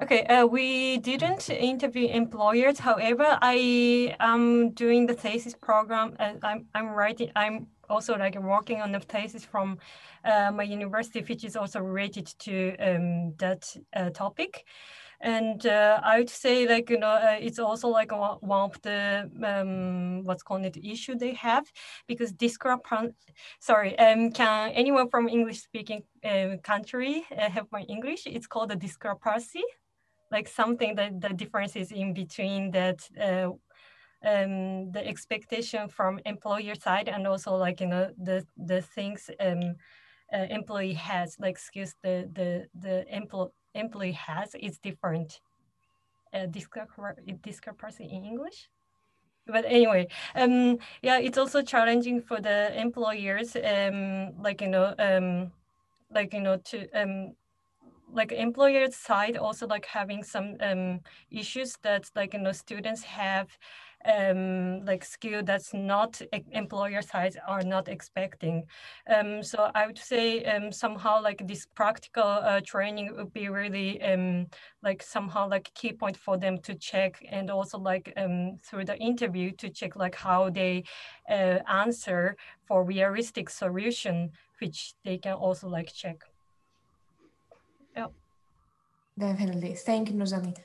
Okay, uh, we didn't interview employers. However, I am doing the thesis program and I'm, I'm writing, I'm also like working on the thesis from uh, my university, which is also related to um, that uh, topic. And uh, I would say like, you know, uh, it's also like one of the, um, what's called it, issue they have because discrepancy, sorry, um, can anyone from English speaking um, country uh, have my English? It's called a discrepancy like something that the differences in between that uh, um, the expectation from employer side and also like you know the the things um, uh, employee has like excuse the the the employee employee has is different. Uh, discrepancy in English but anyway um yeah it's also challenging for the employers um like you know um like you know to um like employer side also like having some um issues that like you know students have um, like skill that's not employer sides are not expecting. Um, so I would say um, somehow like this practical uh, training would be really um, like somehow like key point for them to check and also like um, through the interview to check like how they uh, answer for realistic solution, which they can also like check. Yeah. Definitely. Thank you, Nozomi.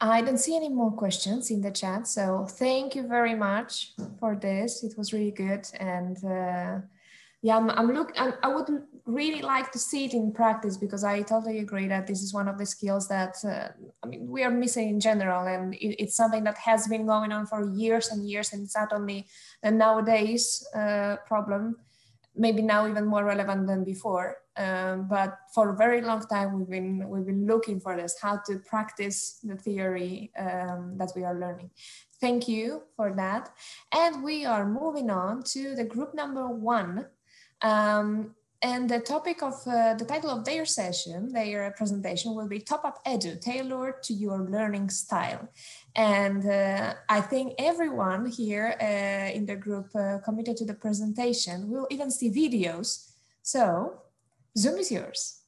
I don't see any more questions in the chat. So thank you very much for this. It was really good. And uh, yeah, I'm, I'm look, I'm, i would really like to see it in practice because I totally agree that this is one of the skills that uh, I mean, we are missing in general. And it, it's something that has been going on for years and years. And it's not only a nowadays uh, problem, maybe now even more relevant than before. Um, but for a very long time, we've been we've been looking for this, how to practice the theory um, that we are learning. Thank you for that. And we are moving on to the group number one. Um, and the topic of uh, the title of their session, their presentation will be Top Up Edu, tailored to your learning style. And uh, I think everyone here uh, in the group uh, committed to the presentation will even see videos. So Zoom is yours.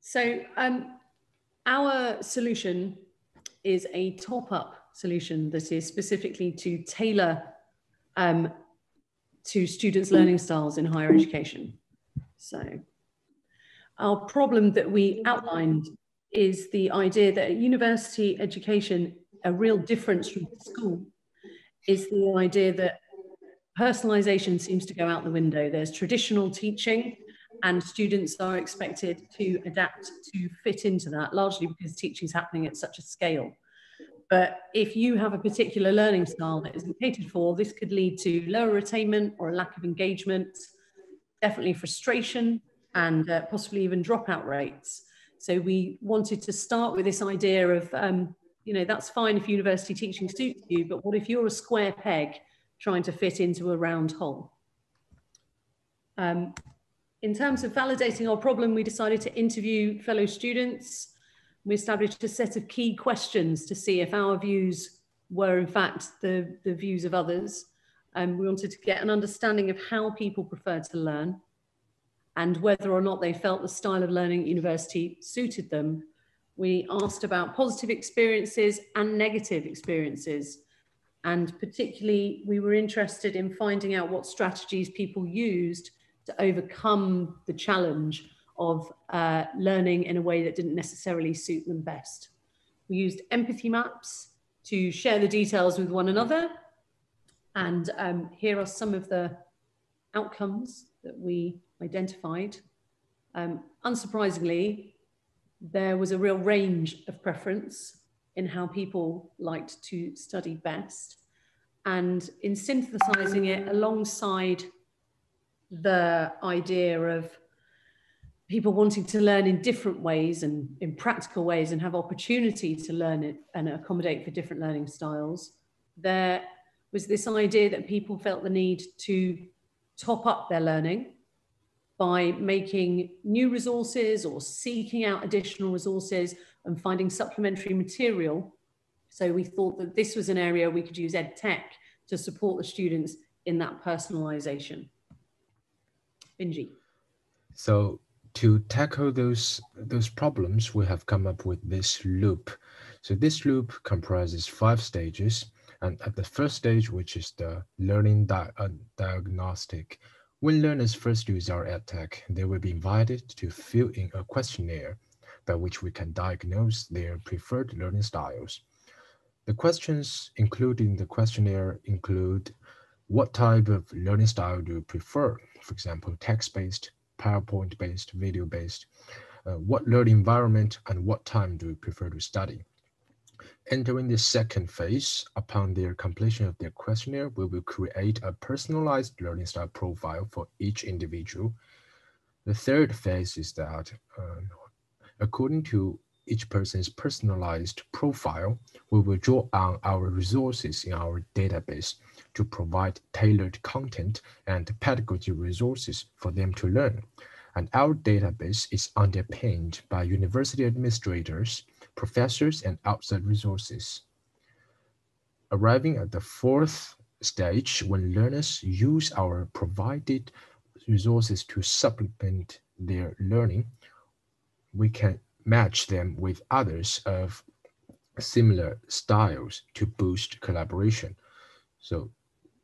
So um, our solution is a top-up solution that is specifically to tailor um, to students' learning styles in higher education. So our problem that we outlined is the idea that university education, a real difference from school, is the idea that personalization seems to go out the window. There's traditional teaching, and students are expected to adapt to fit into that, largely because teaching is happening at such a scale. But if you have a particular learning style that isn't catered for, this could lead to lower attainment or a lack of engagement, definitely frustration, and uh, possibly even dropout rates. So we wanted to start with this idea of, um, you know, that's fine if university teaching suits you, but what if you're a square peg trying to fit into a round hole? Um, in terms of validating our problem, we decided to interview fellow students. We established a set of key questions to see if our views were in fact the, the views of others. And um, we wanted to get an understanding of how people prefer to learn and whether or not they felt the style of learning at university suited them. We asked about positive experiences and negative experiences. And particularly, we were interested in finding out what strategies people used to overcome the challenge of uh, learning in a way that didn't necessarily suit them best. We used empathy maps to share the details with one another. And um, here are some of the outcomes that we identified. Um, unsurprisingly, there was a real range of preference in how people liked to study best. And in synthesizing it alongside the idea of people wanting to learn in different ways and in practical ways and have opportunity to learn it and accommodate for different learning styles, there was this idea that people felt the need to top up their learning by making new resources or seeking out additional resources and finding supplementary material. So we thought that this was an area we could use ed tech to support the students in that personalization. Bingjie. So to tackle those those problems, we have come up with this loop. So this loop comprises five stages. And at the first stage, which is the learning di uh, diagnostic, when learners first use our EdTech, they will be invited to fill in a questionnaire by which we can diagnose their preferred learning styles. The questions included in the questionnaire include what type of learning style do you prefer? For example, text-based, PowerPoint-based, video-based. Uh, what learning environment and what time do you prefer to study? Entering the second phase, upon their completion of their questionnaire, we will create a personalized learning style profile for each individual. The third phase is that uh, according to each person's personalized profile, we will draw on our resources in our database to provide tailored content and pedagogy resources for them to learn. And our database is underpinned by university administrators professors, and outside resources. Arriving at the fourth stage, when learners use our provided resources to supplement their learning, we can match them with others of similar styles to boost collaboration. So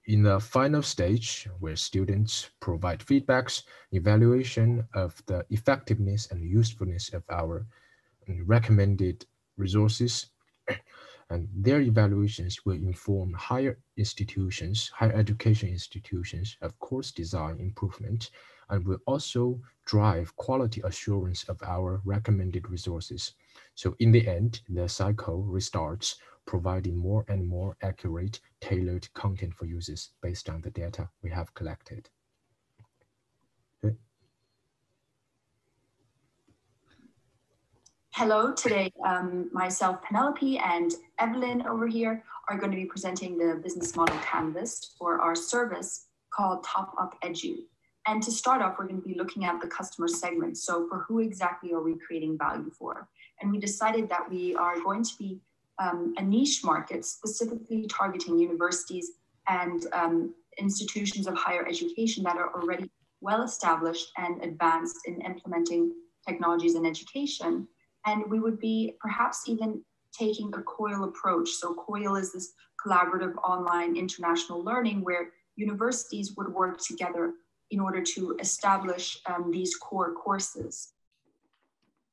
in the final stage, where students provide feedbacks, evaluation of the effectiveness and usefulness of our recommended resources and their evaluations will inform higher institutions, higher education institutions of course design improvement and will also drive quality assurance of our recommended resources. So in the end, the cycle restarts, providing more and more accurate, tailored content for users based on the data we have collected. Hello, today um, myself, Penelope, and Evelien over here are going to be presenting the business model canvas for our service called Top Up Edu. And to start off, we're going to be looking at the customer segment. So for who exactly are we creating value for? And we decided that we are going to be um, a niche market, specifically targeting universities and um, institutions of higher education that are already well established and advanced in implementing technologies in education and we would be perhaps even taking a COIL approach. So COIL is this collaborative online international learning where universities would work together in order to establish um, these core courses.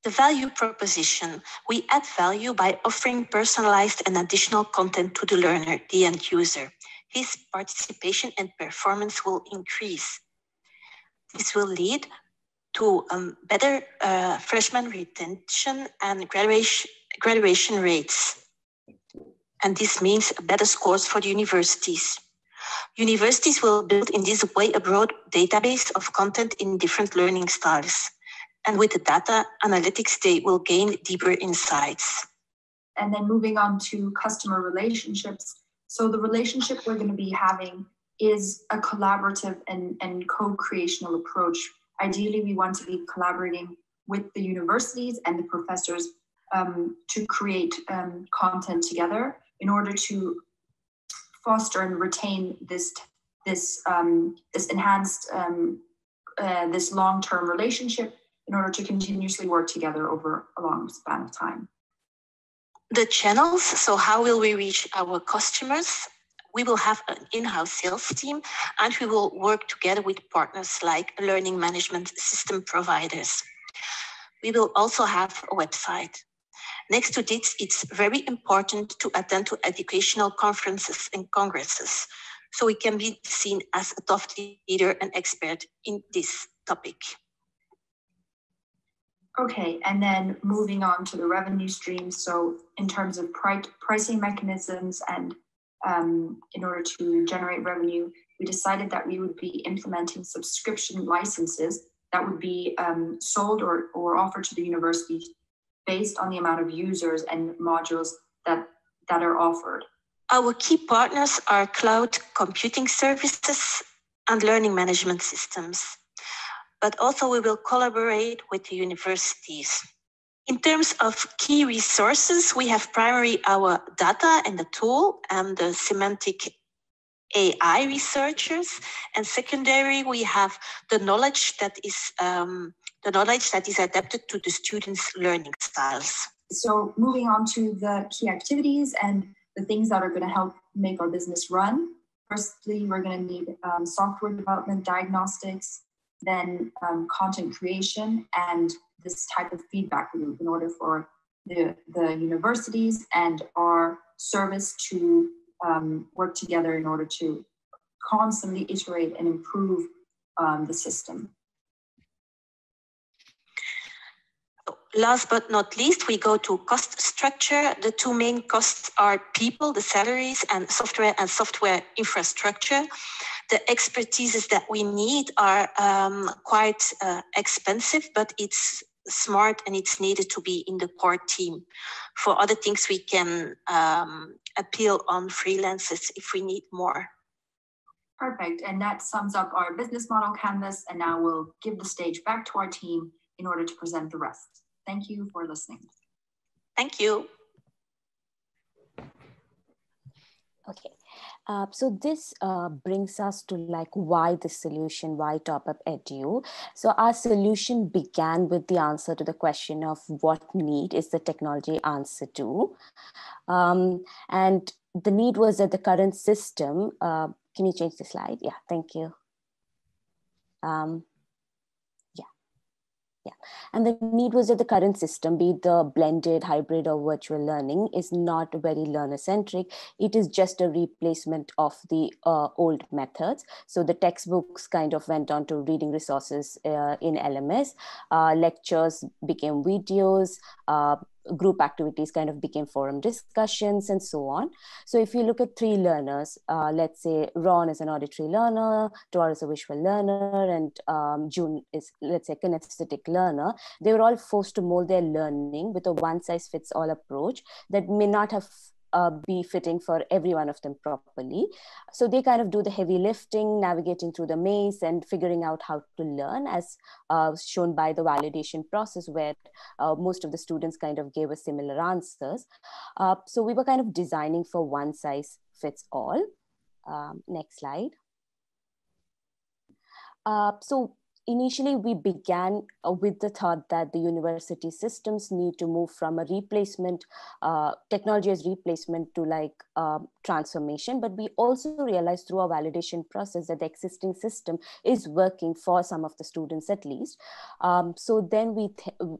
The value proposition. We add value by offering personalized and additional content to the learner, the end user. His participation and performance will increase. This will lead to um, better uh, freshman retention and graduation, graduation rates. And this means better scores for the universities. Universities will build in this way a broad database of content in different learning styles. And with the data analytics, they will gain deeper insights. And then moving on to customer relationships. So the relationship we're going to be having is a collaborative and, and co-creational approach. Ideally, we want to be collaborating with the universities and the professors um, to create um, content together in order to foster and retain this this um, this enhanced um, uh, this long-term relationship in order to continuously work together over a long span of time. The channels, so how will we reach our customers? We will have an in-house sales team and we will work together with partners like learning management system providers. We will also have a website. Next to this, it's very important to attend to educational conferences and congresses so we can be seen as a thought leader and expert in this topic. Okay, and then moving on to the revenue streams. So in terms of price, pricing mechanisms and um, in order to generate revenue, we decided that we would be implementing subscription licenses that would be um, sold or, or offered to the university based on the amount of users and modules that, that are offered. Our key partners are cloud computing services and learning management systems but also we will collaborate with the universities. In terms of key resources, we have primarily our data and the tool and the semantic AI researchers, and secondary we have the knowledge that is um, the knowledge that is adapted to the students' learning styles. So moving on to the key activities and the things that are going to help make our business run. Firstly, we're going to need um, software development, diagnostics, then um, content creation and this type of feedback loop in order for the, the universities and our service to um, work together in order to constantly iterate and improve um, the system. Last but not least, we go to cost structure. The two main costs are people, the salaries, and software and software infrastructure the expertises that we need are um, quite uh, expensive, but it's smart and it's needed to be in the core team. For other things, we can um, appeal on freelancers if we need more. Perfect. And that sums up our business model canvas. And now we'll give the stage back to our team in order to present the rest. Thank you for listening. Thank you. Okay. Uh, so this uh, brings us to like why the solution, why top up edu. So our solution began with the answer to the question of what need is the technology answer to. Um, and the need was that the current system, uh, can you change the slide? Yeah, thank you. Um, yeah. And the need was that the current system, be it the blended, hybrid, or virtual learning, is not very learner centric. It is just a replacement of the uh, old methods. So the textbooks kind of went on to reading resources uh, in LMS, uh, lectures became videos, uh, group activities kind of became forum discussions and so on. So if you look at three learners, uh, let's say Ron is an auditory learner, Tor is a visual learner, and um, June is, let's say, kinesthetic learner, they were all forced to mold their learning with a one size fits all approach that may not have uh, be fitting for every one of them properly. So they kind of do the heavy lifting, navigating through the maze and figuring out how to learn as uh, shown by the validation process where uh, most of the students kind of gave us similar answers. Uh, so we were kind of designing for one size fits all. Um, next slide. Uh, so initially we began uh, with the thought that the university systems need to move from a replacement uh, technology as replacement to like uh, transformation. But we also realized through our validation process that the existing system is working for some of the students at least. Um, so then we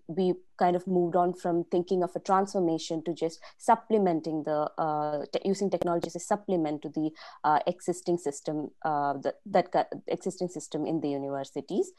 we kind of moved on from thinking of a transformation to just supplementing the uh, using technology as a supplement to the uh, existing system uh, that, that existing system in the universities.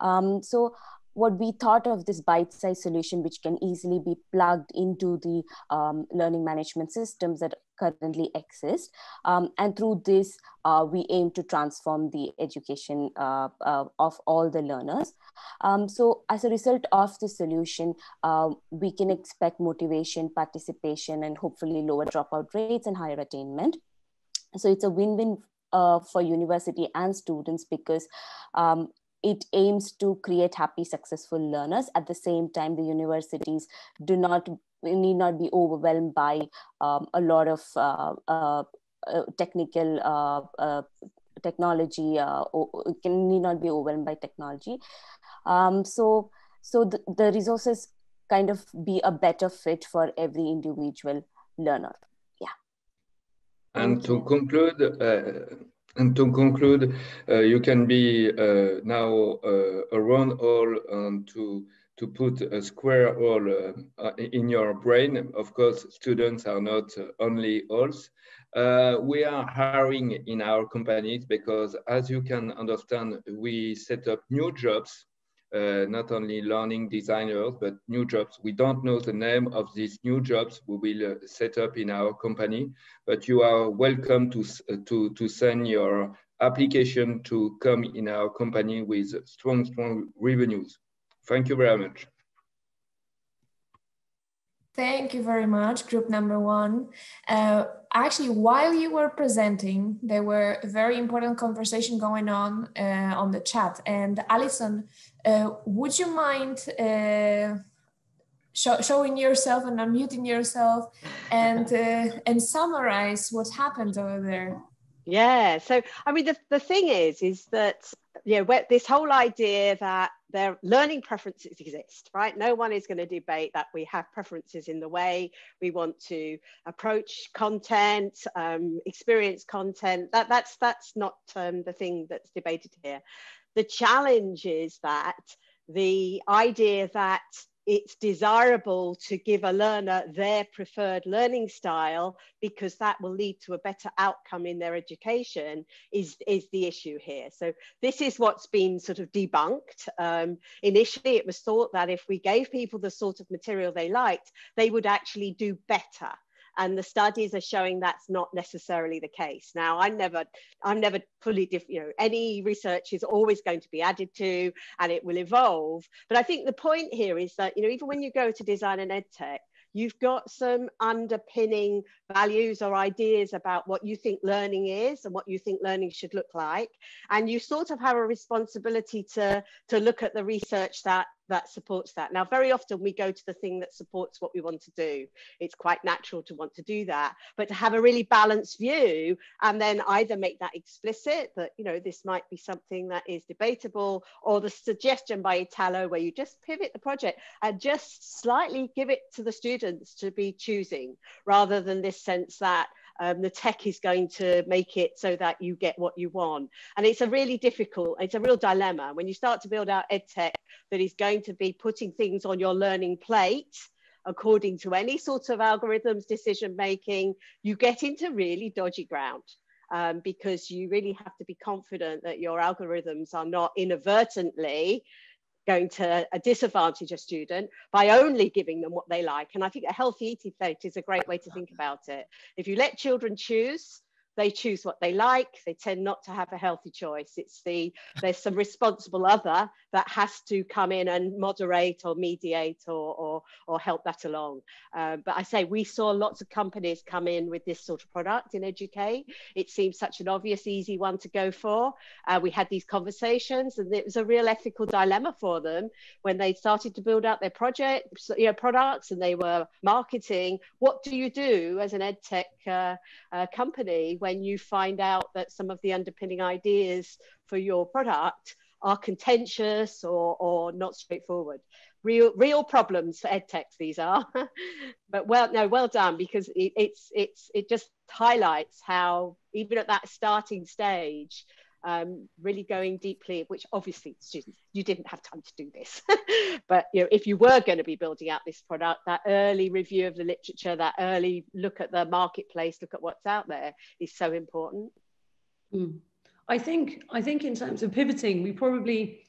Um, so what we thought of this bite-sized solution which can easily be plugged into the um, learning management systems that currently exist. Um, and through this uh, we aim to transform the education uh, uh, of all the learners. Um, so as a result of the solution uh, we can expect motivation participation and hopefully lower dropout rates and higher attainment. So it's a win-win uh, for university and students because um, it aims to create happy successful learners. At the same time the universities do not need not be overwhelmed by um, a lot of uh, uh, uh technical uh, uh, technology or can need not be overwhelmed by technology. Um, so so the, the resources kind of be a better fit for every individual learner. Yeah. And to conclude and to conclude, uh, you can be uh, now uh, a round hole to to put a square hole in your brain. Of course, students are not only holes. Uh, we are hiring in our companies because, as you can understand, we set up new jobs uh, not only learning designers, but new jobs. We don't know the name of these new jobs we will uh, set up in our company, but you are welcome to, uh, to, to send your application to come in our company with strong, strong revenues. Thank you very much. Thank you very much, group number one. Uh, actually, while you were presenting, there were a very important conversation going on uh, on the chat. And Alison, uh, would you mind uh, showing yourself and unmuting yourself and uh, and summarize what happened over there? Yeah. So, I mean, the, the thing is, is that you know, this whole idea that their learning preferences exist, right? No one is going to debate that we have preferences in the way we want to approach content, um, experience content. That, that's, that's not um, the thing that's debated here. The challenge is that the idea that it's desirable to give a learner their preferred learning style because that will lead to a better outcome in their education is, is the issue here. So this is what's been sort of debunked. Um, initially, it was thought that if we gave people the sort of material they liked, they would actually do better and the studies are showing that's not necessarily the case. Now i'm never i'm never fully diff, you know any research is always going to be added to and it will evolve. But i think the point here is that you know even when you go to design and ed tech you've got some underpinning values or ideas about what you think learning is and what you think learning should look like. And you sort of have a responsibility to to look at the research that that supports that. Now, very often we go to the thing that supports what we want to do. It's quite natural to want to do that, but to have a really balanced view and then either make that explicit that, you know, this might be something that is debatable or the suggestion by Italo where you just pivot the project and just slightly give it to the students to be choosing rather than this sense that um, the tech is going to make it so that you get what you want. And it's a really difficult, it's a real dilemma. When you start to build out ed tech that is going to be putting things on your learning plate, according to any sort of algorithms, decision making, you get into really dodgy ground. Um, because you really have to be confident that your algorithms are not inadvertently going to a disadvantage a student by only giving them what they like. And I think a healthy eating plate is a great way to think about it. If you let children choose, they choose what they like they tend not to have a healthy choice. It's the there's some responsible other that has to come in and moderate or mediate or or, or help that along. Uh, but i say we saw lots of companies come in with this sort of product in EDUCATE. It seems such an obvious easy one to go for. Uh, we had these conversations and it was a real ethical dilemma for them when they started to build out their project you know products and they were marketing what do you do as an ed tech uh, uh company when you find out that some of the underpinning ideas for your product are contentious or, or not straightforward. Real, real problems for edtechs these are, but well, no, well done because it, it's, it's, it just highlights how even at that starting stage, um, really going deeply, which obviously students, you didn't have time to do this. but you know, if you were going to be building out this product, that early review of the literature, that early look at the marketplace, look at what's out there is so important. Mm. I think I think in terms of pivoting, we probably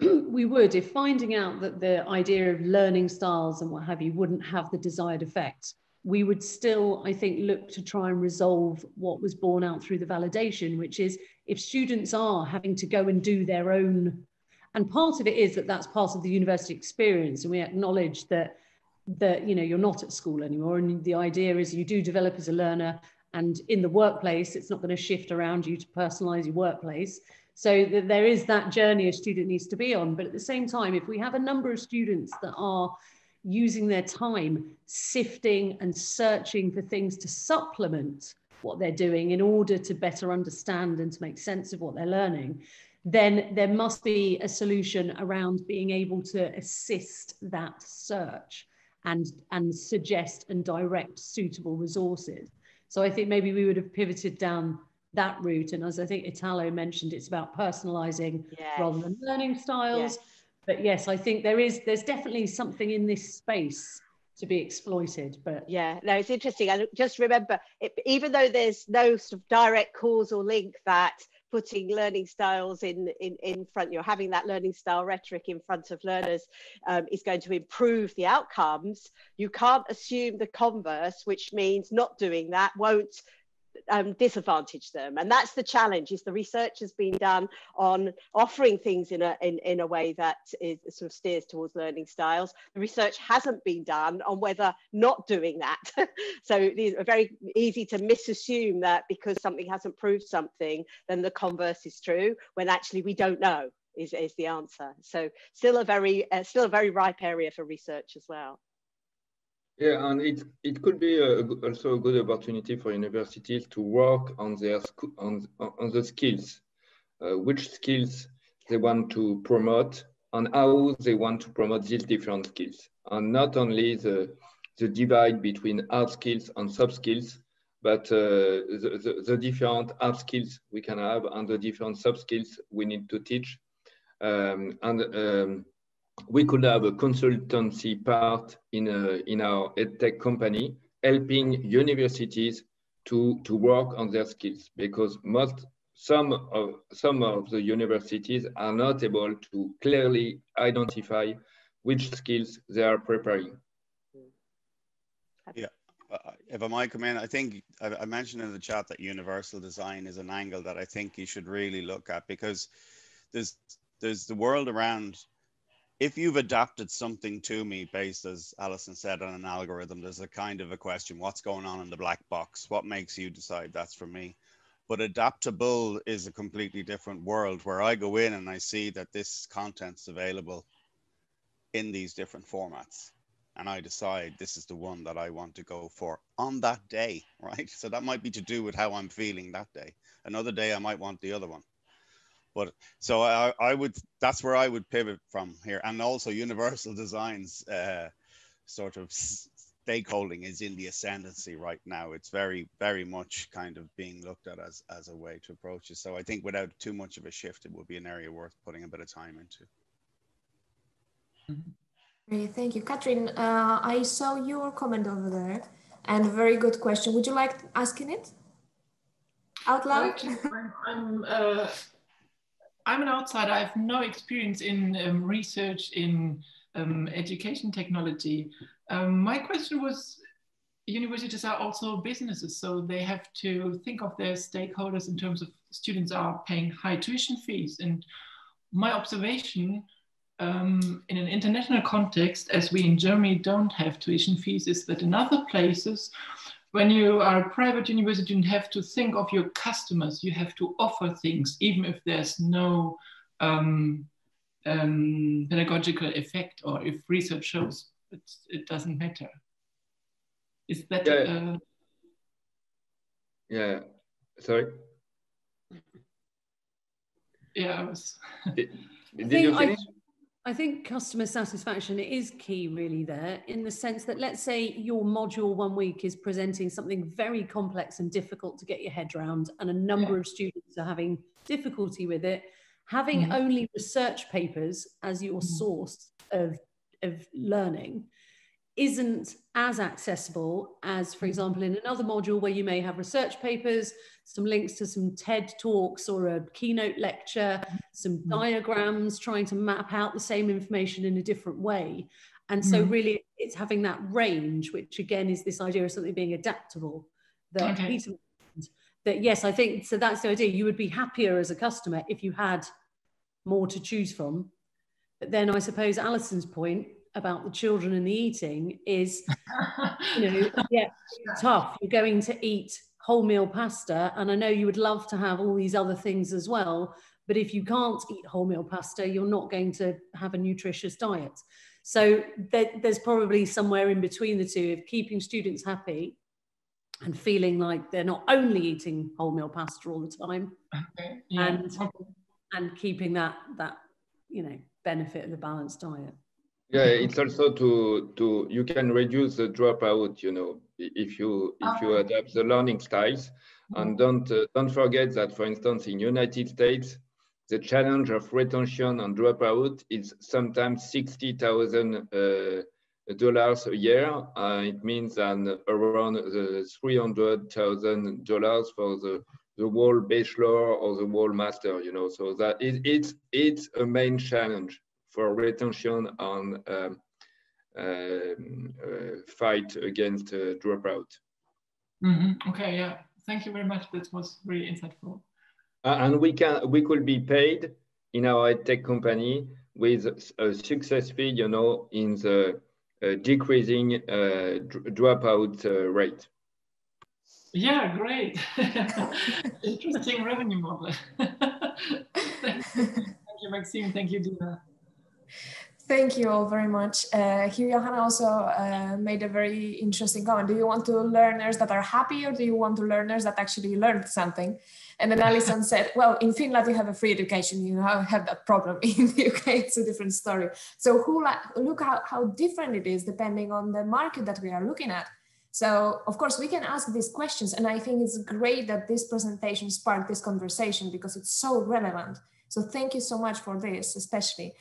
we would if finding out that the idea of learning styles and what have you wouldn't have the desired effect we would still, I think, look to try and resolve what was borne out through the validation, which is if students are having to go and do their own, and part of it is that that's part of the university experience, and we acknowledge that that you know you're not at school anymore, and the idea is you do develop as a learner, and in the workplace, it's not going to shift around you to personalize your workplace. So there is that journey a student needs to be on. But at the same time, if we have a number of students that are using their time sifting and searching for things to supplement what they're doing in order to better understand and to make sense of what they're learning, then there must be a solution around being able to assist that search and, and suggest and direct suitable resources. So I think maybe we would have pivoted down that route. And as I think Italo mentioned, it's about personalizing yes. rather than learning styles. Yes but yes, I think there is there's definitely something in this space to be exploited. But yeah, no, it's interesting. And just remember, it, even though there's no sort of direct causal link that putting learning styles in, in, in front, you're having that learning style rhetoric in front of learners um, is going to improve the outcomes. You can't assume the converse, which means not doing that won't um, disadvantage them. And that's the challenge is the research has been done on offering things in a in, in a way that is sort of steers towards learning styles. The research hasn't been done on whether not doing that. So it's very easy to misassume that because something hasn't proved something then the converse is true when actually we don't know is, is the answer. So still a very uh, still a very ripe area for research as well yeah, and it it could be a, also a good opportunity for universities to work on their on on the skills, uh, which skills they want to promote and how they want to promote these different skills, and not only the the divide between hard skills and soft skills, but uh, the, the, the, different hard skills we can have and the different soft skills we need to teach. Um, and um, we could have a consultancy part in, a, in our edtech company, helping universities to, to work on their skills because most some of some of the universities are not able to clearly identify which skills they are preparing. Yeah, uh, if I might come in, I think I, I mentioned in the chat that universal design is an angle that I think you should really look at because there's there's the world around if you've adapted something to me based, as Alison said, on an algorithm, there's a kind of a question what's going on in the black box? What makes you decide that's for me? But adaptable is a completely different world where I go in and I see that this content's available in these different formats. And I decide this is the one that I want to go for on that day, right? So that might be to do with how I'm feeling that day. Another day, I might want the other one. But so I, I would that's where I would pivot from here, and also Universal Designs uh, sort of stakeholding is in the ascendancy right now. It's very very much kind of being looked at as as a way to approach it. So I think without too much of a shift, it would be an area worth putting a bit of time into. Great, thank you, Catherine. Uh, I saw your comment over there, and a very good question. Would you like asking it out loud? I'm, I'm uh, I'm an outsider. I have no experience in um, research in um, education technology. Um, my question was universities are also businesses, so they have to think of their stakeholders in terms of students are paying high tuition fees. And my observation um, in an international context, as we in Germany don't have tuition fees, is that in other places, when you are a private university, you have to think of your customers. You have to offer things, even if there's no um, um, pedagogical effect or if research shows it, it doesn't matter. Is that? Yeah. Uh, yeah. Sorry. Yeah, I was. did, did you finish? I think customer satisfaction is key, really, there in the sense that let's say your module one week is presenting something very complex and difficult to get your head around, and a number yeah. of students are having difficulty with it. Having mm. only research papers as your mm. source of, of learning isn't as accessible as, for example, in another module where you may have research papers, some links to some TED talks or a keynote lecture, some mm-hmm. diagrams trying to map out the same information in a different way. And so, mm-hmm. really, it's having that range, which again is this idea of something being adaptable. That, okay. that yes, I think so. That's the idea. You would be happier as a customer if you had more to choose from. But then, I suppose Alison's point about the children and the eating is, you know, yeah, tough. You're going to eat wholemeal pasta, and I know you would love to have all these other things as well. But if you can't eat wholemeal pasta, you're not going to have a nutritious diet. So there, there's probably somewhere in between the two of keeping students happy and feeling like they're not only eating wholemeal pasta all the time, okay. yeah. and and keeping that that you know benefit of a balanced diet. Yeah, it's also to to you can reduce the dropout. You know, if you if you adapt the learning styles, and don't uh, don't forget that, for instance, in United States, the challenge of retention and dropout is sometimes sixty thousand uh, dollars a year. Uh, it means an around uh, three hundred thousand dollars for the the whole bachelor or the whole master. You know, so that it, it's it's a main challenge for retention and um, um, uh, fight against uh, dropout. Mm -hmm. Okay, yeah. Thank you very much. That was really insightful. Uh, and we can we could be paid in our tech company with a success fee, you know, in the uh, decreasing uh, dropout uh, rate. Yeah, great. Interesting revenue model. Thank you, Maxime. Thank you, Dina. Thank you all very much. Uh, here, Johanna also uh, made a very interesting comment. Do you want to learners that are happy or do you want to learners that actually learned something? And then Alison said, well, in Finland, you have a free education. You have that problem. In the UK, it's a different story. So who, look how, how different it is depending on the market that we are looking at. So of course, we can ask these questions. And I think it's great that this presentation sparked this conversation because it's so relevant. So thank you so much for this, especially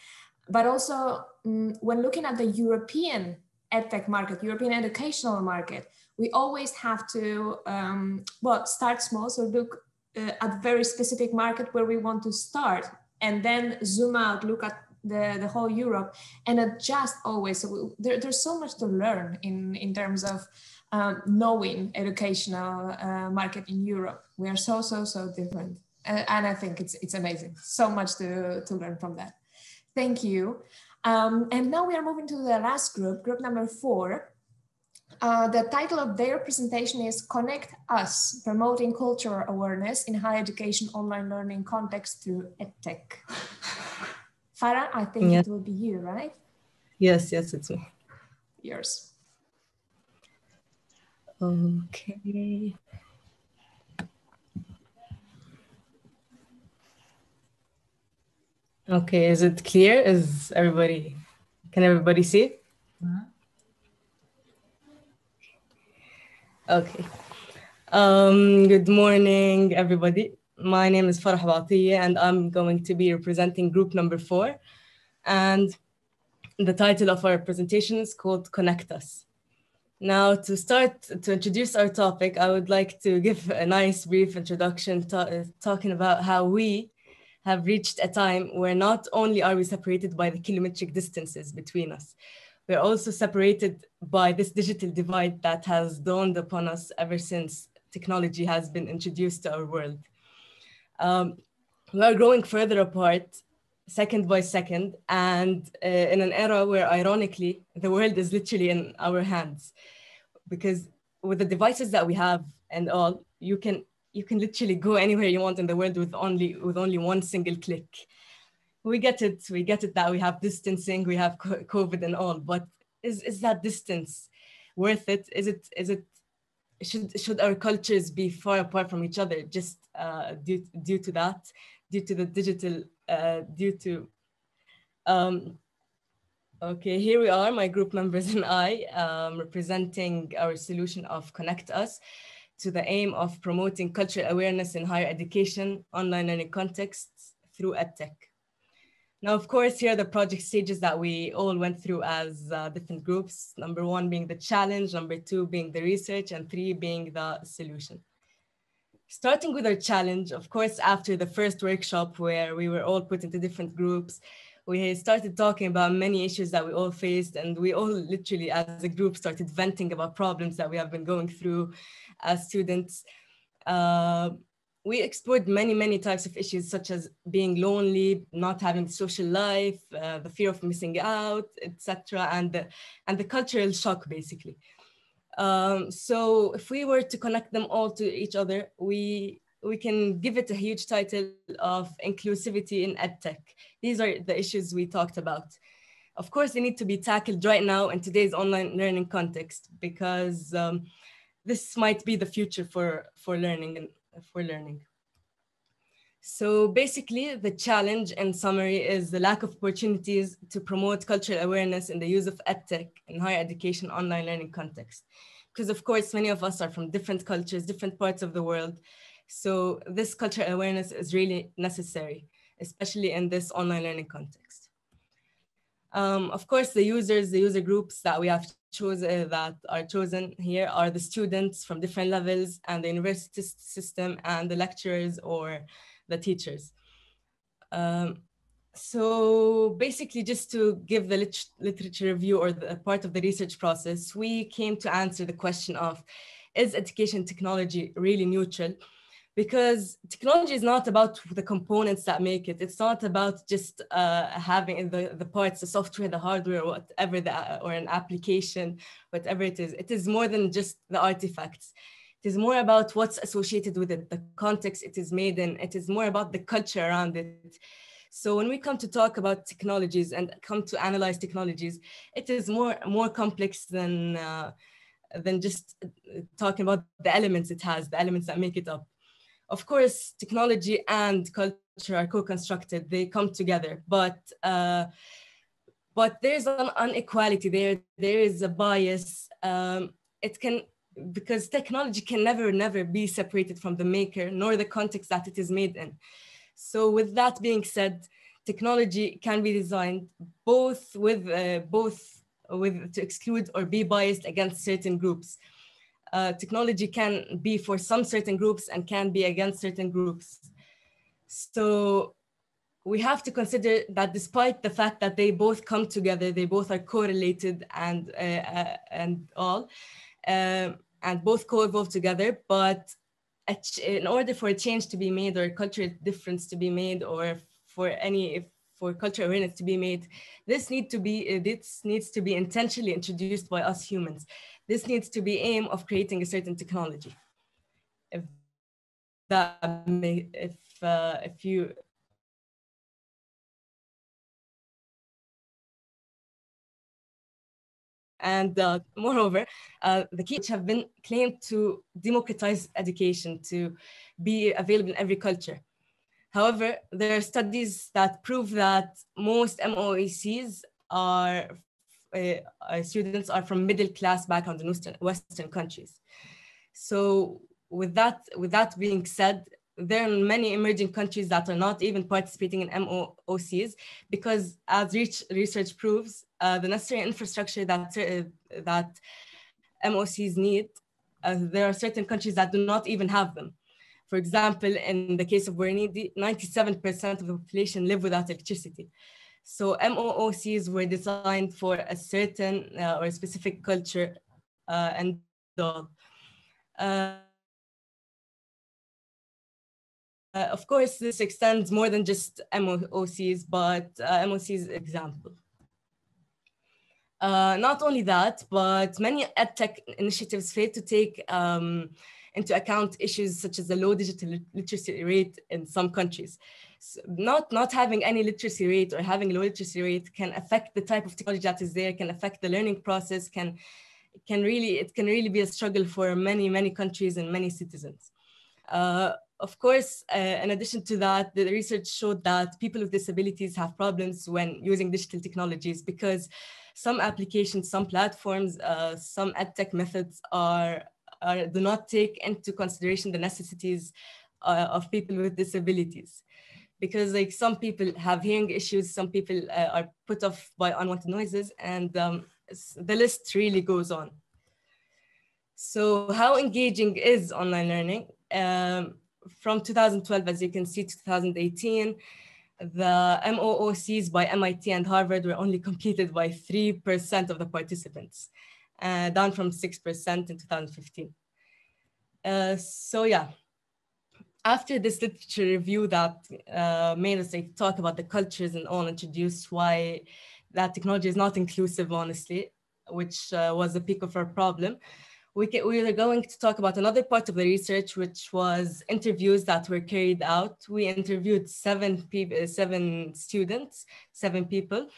but also um, when looking at the European edtech market, European educational market, we always have to, um, well, start small. So look uh, at very specific market where we want to start and then zoom out, look at the, the whole Europe and adjust always. So we, there, there's so much to learn in, in terms of um, knowing educational uh, market in Europe. We are so, so, so different. Uh, and I think it's, it's amazing. So much to, to learn from that. Thank you. Um, and now we are moving to the last group, group number four. Uh, the title of their presentation is Connect Us, Promoting Cultural Awareness in Higher Education Online Learning Context Through EdTech. Farah, I think it will be you, right? Yes, yes, it's me. Yours. Okay. Okay, is it clear? Is everybody, can everybody see? Okay. Um, good morning, everybody. My name is Farah Abuatiyeh, and I'm going to be representing group number four. And the title of our presentation is called Connect Us. Now, to start to introduce our topic, I would like to give a nice brief introduction talking about how we have reached a time where not only are we separated by the kilometric distances between us, we're also separated by this digital divide that has dawned upon us ever since technology has been introduced to our world. Um, we are growing further apart second by second and uh, in an era where ironically the world is literally in our hands because with the devices that we have and all you can you can literally go anywhere you want in the world with only with only one single click. We get it we get it that we have distancing we have covid and all but is is that distance worth it? Is it is it should should our cultures be far apart from each other just uh, due due to that due to the digital uh, due to um, Okay, here we are, my group members and I, um, representing our solution of Connect Us to the aim of promoting cultural awareness in higher education, online learning contexts through EdTech. Now, of course, here are the project stages that we all went through as uh, different groups. Number one being the challenge, number two being the research, and three being the solution. Starting with our challenge, of course, after the first workshop where we were all put into different groups, we started talking about many issues that we all faced and we all literally as a group started venting about problems that we have been going through as students. Uh, we explored many many types of issues such as being lonely not having social life uh, the fear of missing out etc and the, and the cultural shock basically. Um, so if we were to connect them all to each other we we can give it a huge title of inclusivity in edtech. These are the issues we talked about. Of course, they need to be tackled right now in today's online learning context because um, this might be the future for, for learning and for learning. So basically, the challenge in summary is the lack of opportunities to promote cultural awareness in the use of edtech in higher education online learning context. Because of course, many of us are from different cultures, different parts of the world, so this cultural awareness is really necessary, especially in this online learning context. Um, of course, the users, the user groups that we have chosen, uh, that are chosen here are the students from different levels and the university system and the lecturers or the teachers. Um, so basically, just to give the lit literature review or the part of the research process, we came to answer the question of, is education technology really neutral? Because technology is not about the components that make it. It's not about just uh, having the, the parts, the software, the hardware, whatever, the, or an application, whatever it is. It is more than just the artifacts. It is more about what's associated with it, the context it is made in. It is more about the culture around it. So when we come to talk about technologies and come to analyze technologies, it is more more complex than uh, than just talking about the elements it has, the elements that make it up of course, technology and culture are co-constructed, they come together, but uh, but there's an inequality there, there is a bias. Um, it can, because technology can never, never be separated from the maker, nor the context that it is made in. So with that being said, technology can be designed both with, uh, both with to exclude or be biased against certain groups uh, technology can be for some certain groups and can be against certain groups. So we have to consider that despite the fact that they both come together, they both are correlated and, uh, uh, and all, um, and both co-evolve together, but in order for a change to be made or a cultural difference to be made or for any for cultural awareness to be made, this need to be this needs to be intentionally introduced by us humans. This needs to be aim of creating a certain technology. If that may, if uh, if you And uh, moreover, uh, the key have been claimed to democratize education to be available in every culture. However, there are studies that prove that most MOOCs are students are from middle class backgrounds in Western, Western countries. So with that, with that being said, there are many emerging countries that are not even participating in MOOCs because as research proves, uh, the necessary infrastructure that, uh, that MOOCs need, uh, there are certain countries that do not even have them. For example, in the case of Burundi, 97% of the population live without electricity. So MOOCs were designed for a certain uh, or a specific culture uh, and all. Uh, uh, of course, this extends more than just MOOCs, but uh, MOOCs example. Uh, not only that, but many edtech initiatives fail to take um, into account issues such as the low digital literacy rate in some countries not not having any literacy rate or having low literacy rate can affect the type of technology that is there can affect the learning process can can really it can really be a struggle for many many countries and many citizens Uh, of course, uh, in addition to that, the research showed that people with disabilities have problems when using digital technologies because some applications, some platforms, uh, some edtech methods are, are, do not take into consideration the necessities uh, of people with disabilities. Because like some people have hearing issues, some people uh, are put off by unwanted noises, and um, the list really goes on. So how engaging is online learning? Um, from 2012, as you can see, 2018, the MOOCs by MIT and Harvard were only completed by 3% of the participants, uh, down from 6% in 2015. Uh, so yeah, after this literature review that uh, made us like, talk about the cultures and all, introduced why that technology is not inclusive, honestly, which uh, was the peak of our problem, we, we are going to talk about another part of the research, which was interviews that were carried out. We interviewed seven people, seven students, seven people.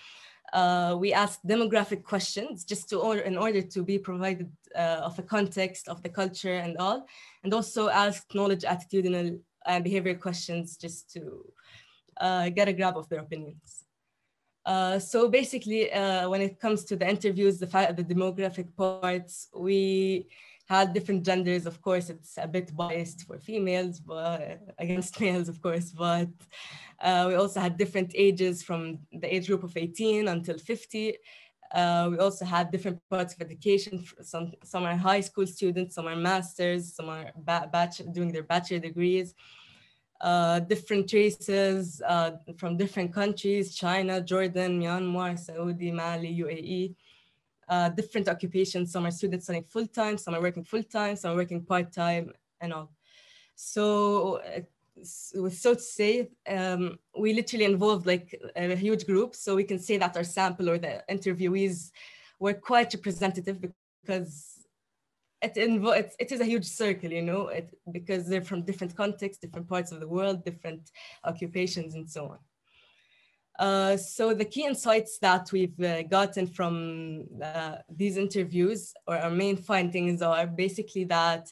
Uh, we asked demographic questions just to order, in order to be provided uh, of a context of the culture and all, and also asked knowledge, attitudinal, and behavioral questions just to uh, get a grab of their opinions. Uh, so basically, uh, when it comes to the interviews, the, the demographic parts, we had different genders. Of course, it's a bit biased for females, but against males, of course. But uh, we also had different ages from the age group of 18 until 50. Uh, we also had different parts of education. Some, some are high school students, some are masters, some are ba- doing their bachelor degrees uh, different races uh, from different countries, China, Jordan, Myanmar, Saudi, Mali, UAE, uh, different occupations. Some are students studying full-time, some are working full-time, some are working part-time and all. So, so to say, um, we literally involved like a huge group. So we can say that our sample or the interviewees were quite representative because it, invo- it is a huge circle, you know, it, because they're from different contexts, different parts of the world, different occupations, and so on. Uh, so the key insights that we've uh, gotten from uh, these interviews or our main findings are basically that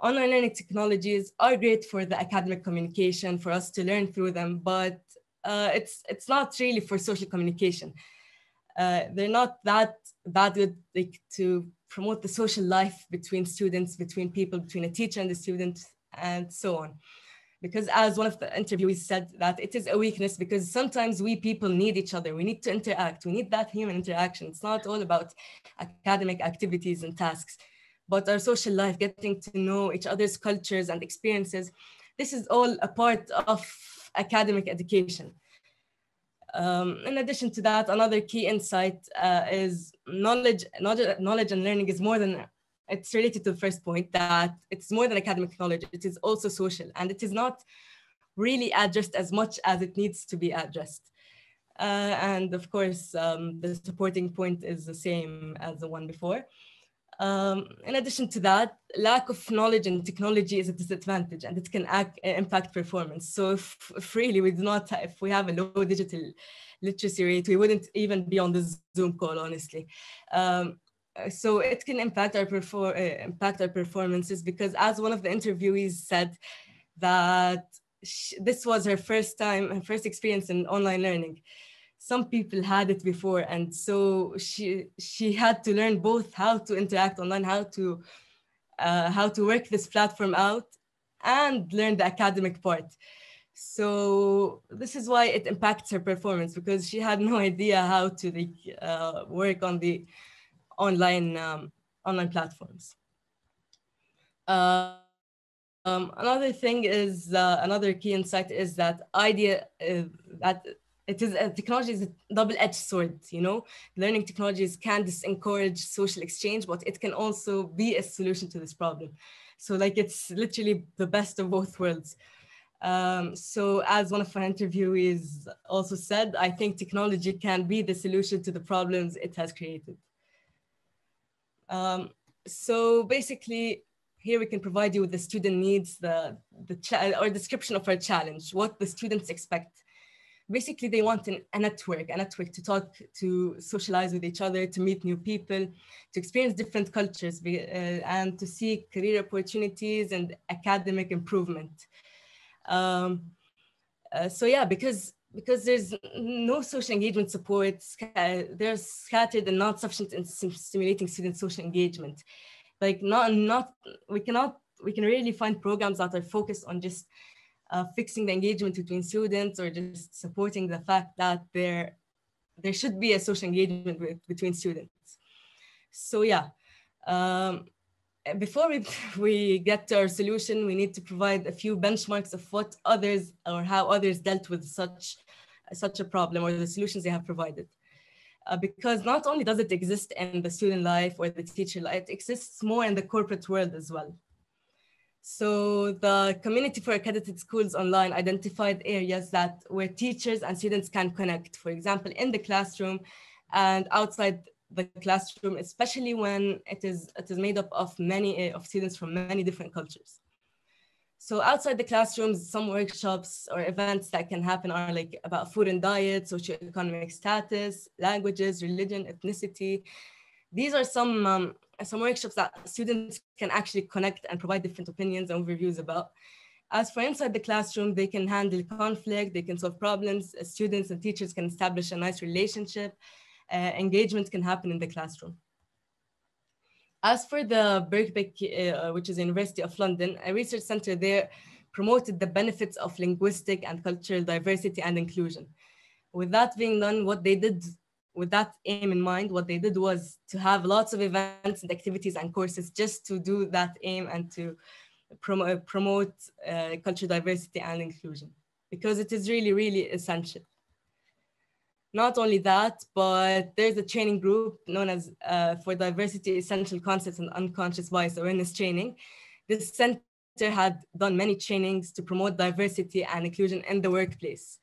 online learning technologies are great for the academic communication, for us to learn through them, but uh, it's, it's not really for social communication. Uh, they're not that, that good like, to promote the social life between students, between people, between a teacher and the student, and so on. Because as one of the interviewees said, that it is a weakness because sometimes we people need each other. We need to interact. We need that human interaction. It's not all about academic activities and tasks, but our social life, getting to know each other's cultures and experiences. This is all a part of academic education. Um, in addition to that, another key insight uh, is knowledge, knowledge, knowledge and learning is more than, it's related to the first point that it's more than academic knowledge, it is also social and it is not really addressed as much as it needs to be addressed. Uh, and of course, um, the supporting point is the same as the one before. Um, in addition to that, lack of knowledge and technology is a disadvantage and it can act, impact performance. So if, if really we do not, if we have a low digital literacy rate, we wouldn't even be on the Zoom call, honestly. Um, so it can impact our, perfor- uh, impact our performances because as one of the interviewees said, that she, this was her first time, her first experience in online learning some people had it before and so she she had to learn both how to interact online how to uh, how to work this platform out and learn the academic part. So this is why it impacts her performance because she had no idea how to uh, work on the online um, online platforms. Uh, um, another thing is uh, another key insight is that idea uh, that it is a technology is a double-edged sword you know? Learning technologies can encourage social exchange but it can also be a solution to this problem. So like it's literally the best of both worlds. Um, so as one of our interviewees also said i think technology can be the solution to the problems it has created. Um, so basically here we can provide you with the student needs the the or description of our challenge what the students expect basically they want an, a network, a network to talk, to socialize with each other, to meet new people, to experience different cultures, uh, and to seek career opportunities and academic improvement. Um, uh, so yeah, because because there's no social engagement support, they're scattered and not sufficient in stimulating student social engagement. Like not not we cannot we can really find programs that are focused on just uh, fixing the engagement between students or just supporting the fact that there there should be a social engagement with, between students. So yeah, um, before we, we get to our solution, we need to provide a few benchmarks of what others or how others dealt with such, such a problem or the solutions they have provided. Uh, because not only does it exist in the student life or the teacher life, it exists more in the corporate world as well. So the Community for Accredited Schools Online identified areas that where teachers and students can connect, for example, in the classroom and outside the classroom, especially when it is, it is made up of many of students from many different cultures. So outside the classrooms, some workshops or events that can happen are like about food and diet, socioeconomic status, languages, religion, ethnicity. These are some, um, some workshops that students can actually connect and provide different opinions and overviews about. As for inside the classroom, they can handle conflict, they can solve problems, students and teachers can establish a nice relationship, uh, engagement can happen in the classroom. As for the Birkbeck, uh, which is University of London, a research center there promoted the benefits of linguistic and cultural diversity and inclusion. With that being done, what they did, with that aim in mind, what they did was to have lots of events and activities and courses just to do that aim and to promote, promote uh, cultural diversity and inclusion because it is really, really essential. Not only that, but there's a training group known as uh, for diversity essential concepts and unconscious bias awareness training. This center had done many trainings to promote diversity and inclusion in the workplace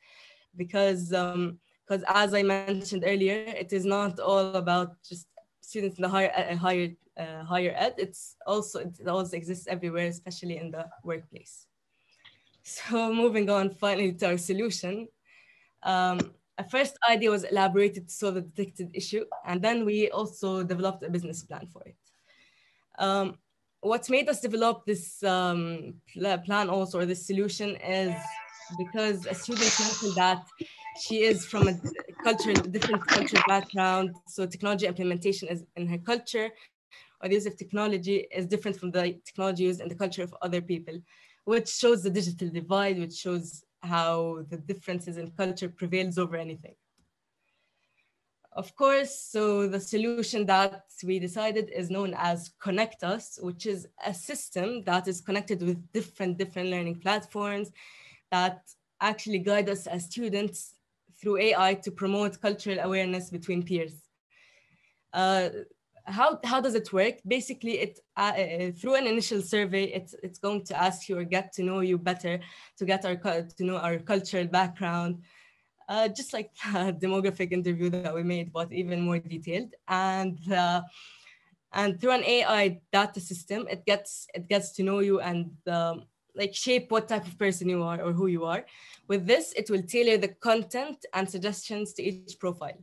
because um, because as I mentioned earlier, it is not all about just students in the higher uh, higher uh, higher ed. It's also it also exists everywhere, especially in the workplace. So moving on finally to our solution. Um, a first idea was elaborated to solve the detected issue, and then we also developed a business plan for it. Um, what made us develop this um, plan also, or this solution, is because a student mentioned that she is from a culture, different culture background, so technology implementation is in her culture, or the use of technology is different from the technology used in the culture of other people, which shows the digital divide, which shows how the differences in culture prevails over anything. Of course, so the solution that we decided is known as Connect Us, which is a system that is connected with different, different learning platforms that actually guide us as students through AI to promote cultural awareness between peers. Uh, how, how does it work? Basically, it uh, uh, through an initial survey, it's, it's going to ask you or get to know you better, to get our to know our cultural background, uh, just like the demographic interview that we made, but even more detailed. And uh, and through an AI data system, it gets it gets to know you and um, like shape what type of person you are or who you are. With this, it will tailor the content and suggestions to each profile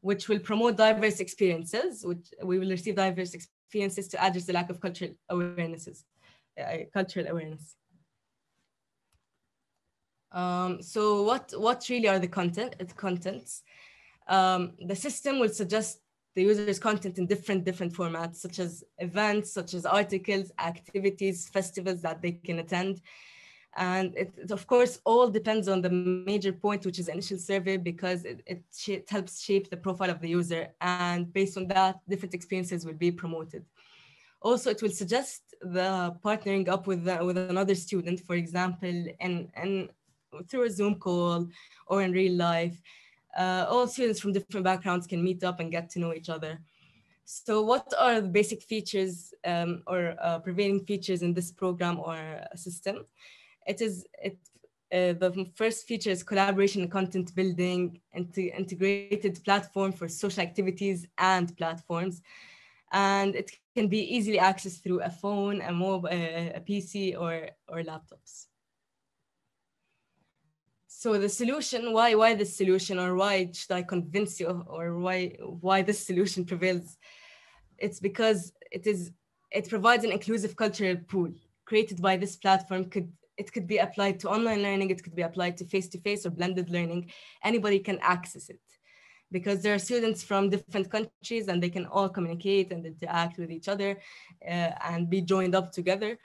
which will promote diverse experiences, which we will receive diverse experiences to address the lack of cultural awarenesses, uh, cultural awareness. Um, so what, what really are the content, the contents? Um, the system will suggest the user's content in different, different formats, such as events, such as articles, activities, festivals that they can attend, and it, it, of course all depends on the major point, which is initial survey, because it, it, it, helps shape the profile of the user. And based on that, different experiences will be promoted. Also, it will suggest the partnering up with, the, with another student, for example, and, and through a Zoom call or in real life. Uh, all students from different backgrounds can meet up and get to know each other. So what are the basic features um, or uh, prevailing features in this program or system? It is it uh, the first feature is collaboration and content building, into integrated platform for social activities and platforms. And it can be easily accessed through a phone, a mobile, a PC, or, or laptops. So the solution, why why this solution, or why should I convince you, or why why this solution prevails? It's because it is it provides an inclusive cultural pool created by this platform. Could it could be applied to online learning, it could be applied to face-to-face or blended learning. Anybody can access it because there are students from different countries and they can all communicate and interact with each other uh, and be joined up together.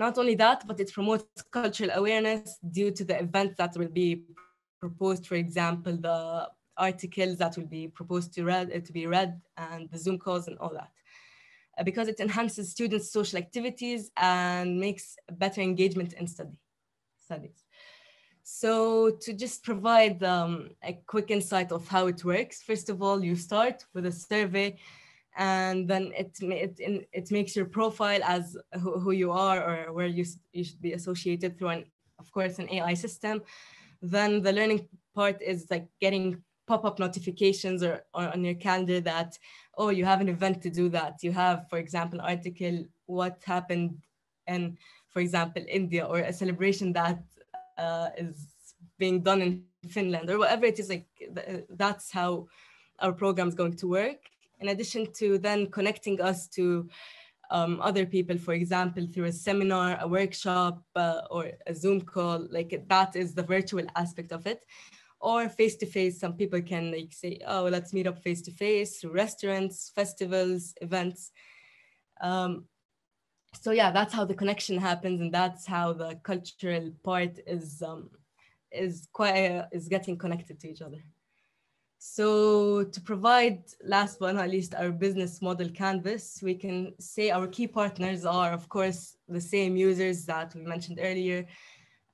Not only that, but it promotes cultural awareness due to the events that will be proposed, for example, the articles that will be proposed to read to be read and the Zoom calls and all that. Uh, because it enhances students' social activities and makes better engagement in study studies. So to just provide um, a quick insight of how it works, first of all, you start with a survey and then it, it, it makes your profile as who, who you are or where you, you should be associated through an, of course, an AI system. Then the learning part is like getting pop-up notifications or, or on your calendar that, oh, you have an event to do that. You have, for example, an article, what happened in, for example, India or a celebration that uh, is being done in Finland or whatever it is like that's how our program is going to work in addition to then connecting us to um, other people, for example, through a seminar, a workshop, uh, or a Zoom call, like that is the virtual aspect of it. Or face to face, some people can like say, oh, let's meet up face to face through restaurants, festivals, events. Um, so yeah, that's how the connection happens, and that's how the cultural part is um, is quite uh, is getting connected to each other. So to provide, last but not least, our business model canvas, we can say our key partners are, of course, the same users that we mentioned earlier,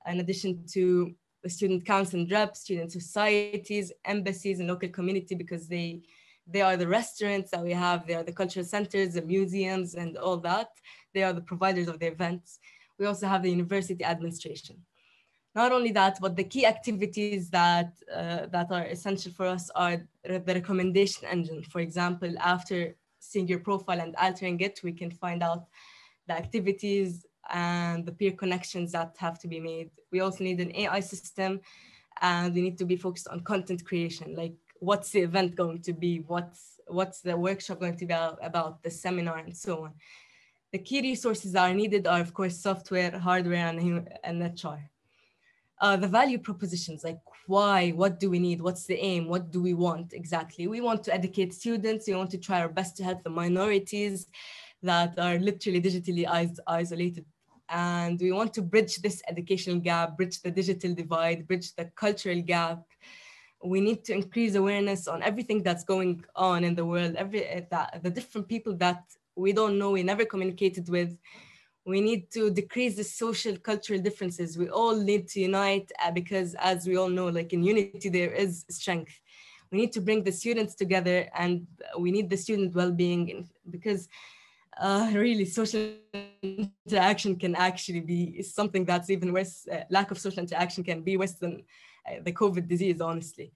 in addition to the student council and reps, student societies, embassies, and local community, because they, they are the restaurants that we have, they are the cultural centers, the museums, and all that. They are the providers of the events. We also have the university administration. Not only that, but the key activities that, uh, that are essential for us are the recommendation engine. For example, after seeing your profile and altering it, we can find out the activities and the peer connections that have to be made. We also need an AI system and we need to be focused on content creation, like what's the event going to be, what's, what's the workshop going to be about, the seminar and so on. The key resources that are needed are of course software, hardware, and, and HR uh, the value propositions like why what do we need what's the aim what do we want exactly? We want to educate students we want to try our best to help the minorities that are literally digitally isolated. And we want to bridge this educational gap bridge the digital divide bridge the cultural gap. We need to increase awareness on everything that's going on in the world every uh, that the different people that we don't know we never communicated with we need to decrease the social cultural differences. We all need to unite uh, because as we all know like in unity there is strength. We need to bring the students together and we need the student well-being because uh, really social interaction can actually be something that's even worse uh, lack of social interaction can be worse than uh, the covid disease honestly.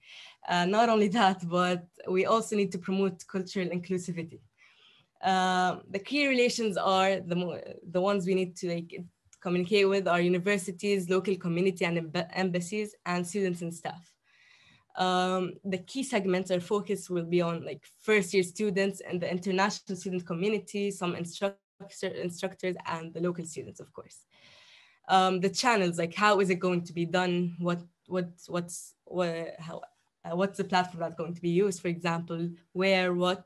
Uh, not only that but we also need to promote cultural inclusivity um, the key relations are the, the ones we need to like communicate with are universities, local community and embassies, and students and staff. Um, the key segments or focus will be on like first year students and the international student community, some instructor, instructors and the local students, of course. Um, the channels, like how is it going to be done? What, what, what's, what, how, uh, what's the platform that's going to be used, for example, where, what,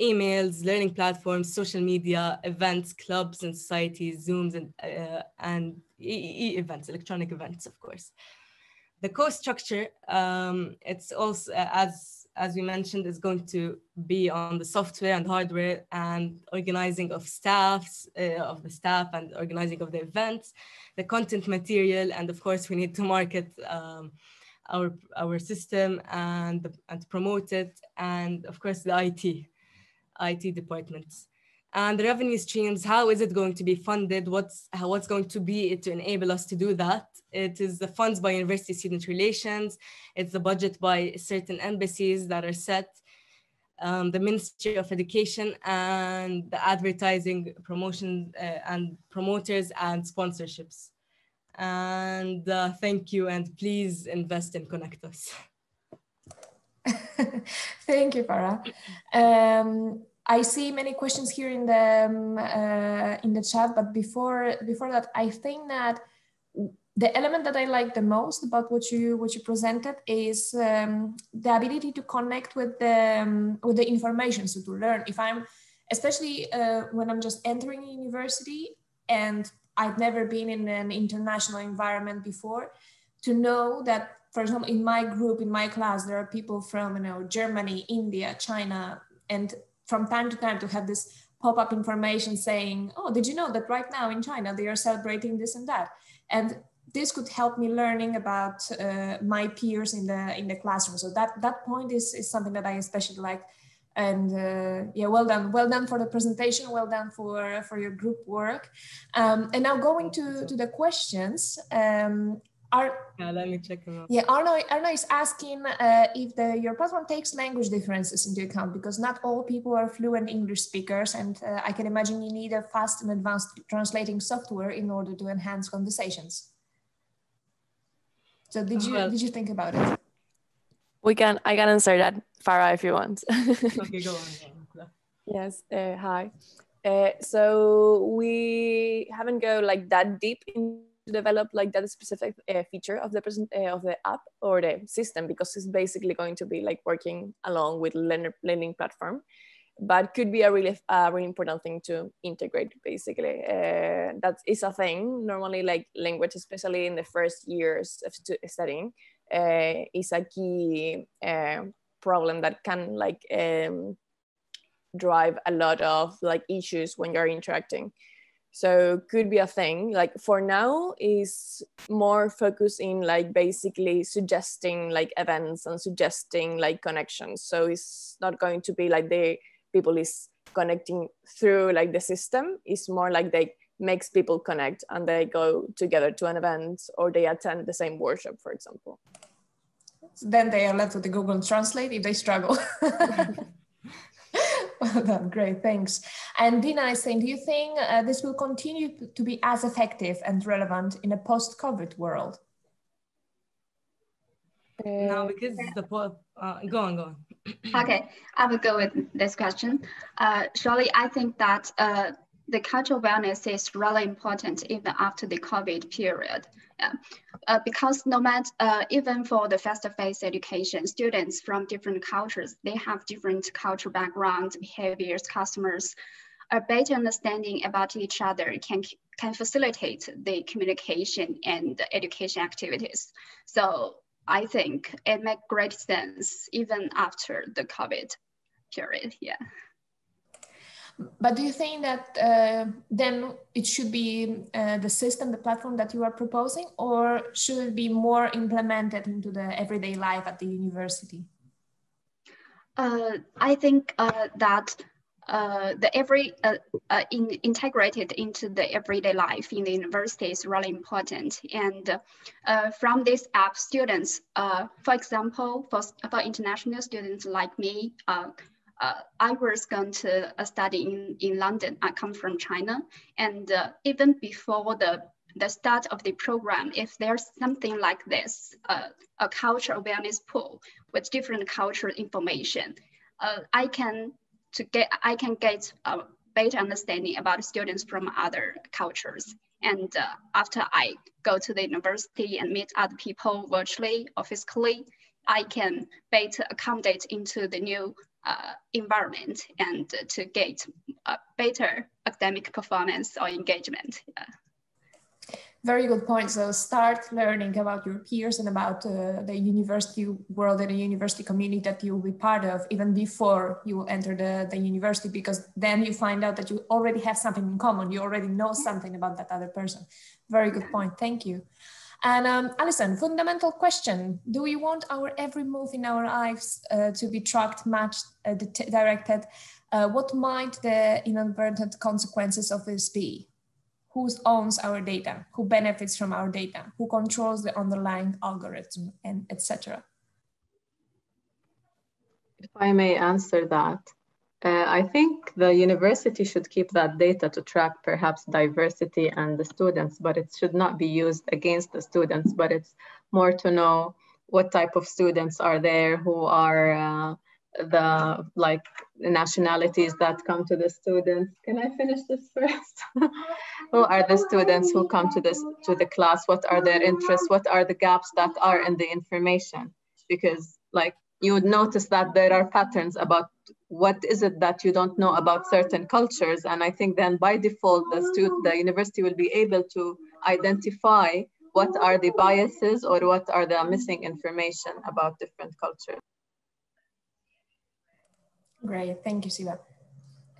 emails, learning platforms, social media, events, clubs and societies, Zooms and, uh, and e-events, electronic events, of course. The cost structure, um, it's also, uh, as, as we mentioned, is going to be on the software and hardware and organizing of staffs, uh, of the staff and organizing of the events, the content material, and of course we need to market um, our, our system and, and promote it, and of course the IT. IT departments. And the revenue streams, how is it going to be funded? What's, what's going to be it to enable us to do that? It is the funds by university student relations. It's the budget by certain embassies that are set. Um, the Ministry of Education and the advertising promotion uh, and promoters and sponsorships. And uh, thank you, and please invest in Connect Us. thank you, Farah. Um, I see many questions here in the um, uh, in the chat, but before before that, I think that the element that I like the most about what you what you presented is um, the ability to connect with the um, with the information, so to learn. If I'm especially uh, when I'm just entering university and I've never been in an international environment before, to know that, for example, in my group, in my class, there are people from you know Germany, India, China, and from time to time to have this pop-up information saying, "Oh, did you know that right now in China they are celebrating this and that?" And this could help me learning about uh, my peers in the in the classroom. So that that point is is something that I especially like. And uh, yeah, well done, well done for the presentation, well done for for your group work. Um, and now going to to the questions. Um, are, yeah, let me check them out. Yeah, Arno, Arno is asking uh, if the, your platform takes language differences into account because not all people are fluent English speakers, and uh, I can imagine you need a fast and advanced translating software in order to enhance conversations. So did you well, did you think about it? We can I can answer that, Farah, if you want. okay, go on. Go on. Yes. Uh, hi. Uh, so we haven't go like that deep in to develop like that specific uh, feature of the present uh, of the app or the system because it's basically going to be like working along with learner learning platform but could be a really a really important thing to integrate basically. Uh, that is a thing. Normally like language especially in the first years of studying is a key problem that can like um, drive a lot of like issues when you're interacting so could be a thing. Like for now is more focused in like basically suggesting like events and suggesting like connections. So it's not going to be like the people is connecting through like the system. It's more like they makes people connect and they go together to an event or they attend the same workshop for example. Then they are left with the google translate if they struggle well done, great, thanks. And Dina is saying, do you think uh, this will continue to be as effective and relevant in a post-COVID world? no, because the uh, go on, go on. okay, I will go with this question. Uh, surely, I think that uh, the cultural wellness is really important even after the COVID period. Yeah. Uh, because no matter, uh, even for the face-to-face education, students from different cultures, they have different cultural backgrounds, behaviors, customers, a better understanding about each other can, can facilitate the communication and education activities. So I think it makes great sense even after the COVID period, yeah. But do you think that uh, then it should be uh, the system, the platform that you are proposing, or should it be more implemented into the everyday life at the university? Uh, I think uh, that uh, the every uh, in, integrated into the everyday life in the university is really important. And from this app, students, for example, for, for international students like me, uh, I was going to uh, study in, in London. I come from China. And uh, even before the, the start of the program, if there's something like this, uh, a culture awareness pool with different cultural information, uh, I can to get I can get a better understanding about students from other cultures. And uh, after I go to the university and meet other people virtually or physically, I can better accommodate into the new environment and to get a better academic performance or engagement. Yeah. Very good point. So start learning about your peers and about uh, the university world and the university community that you will be part of even before you enter the, the university, because then you find out that you already have something in common. You already know something about that other person. Very good point. Thank you. And um, Alison, fundamental question. Do we want our every move in our lives uh, to be tracked, matched, uh, directed? Uh, what might the inadvertent consequences of this be? Who owns our data? Who benefits from our data? Who controls the underlying algorithm and etc.? If I may answer that, Uh, I think the university should keep that data to track perhaps diversity and the students, but it should not be used against the students, but it's more to know what type of students are there who are uh, the like nationalities that come to the students. Can I finish this first? who are the students who come to this to the class? What are their interests? What are the gaps that are in the information? Because like you would notice that there are patterns about what is it that you don't know about certain cultures and i think then by default the student the university will be able to identify what are the biases or what are the missing information about different cultures great thank you Siba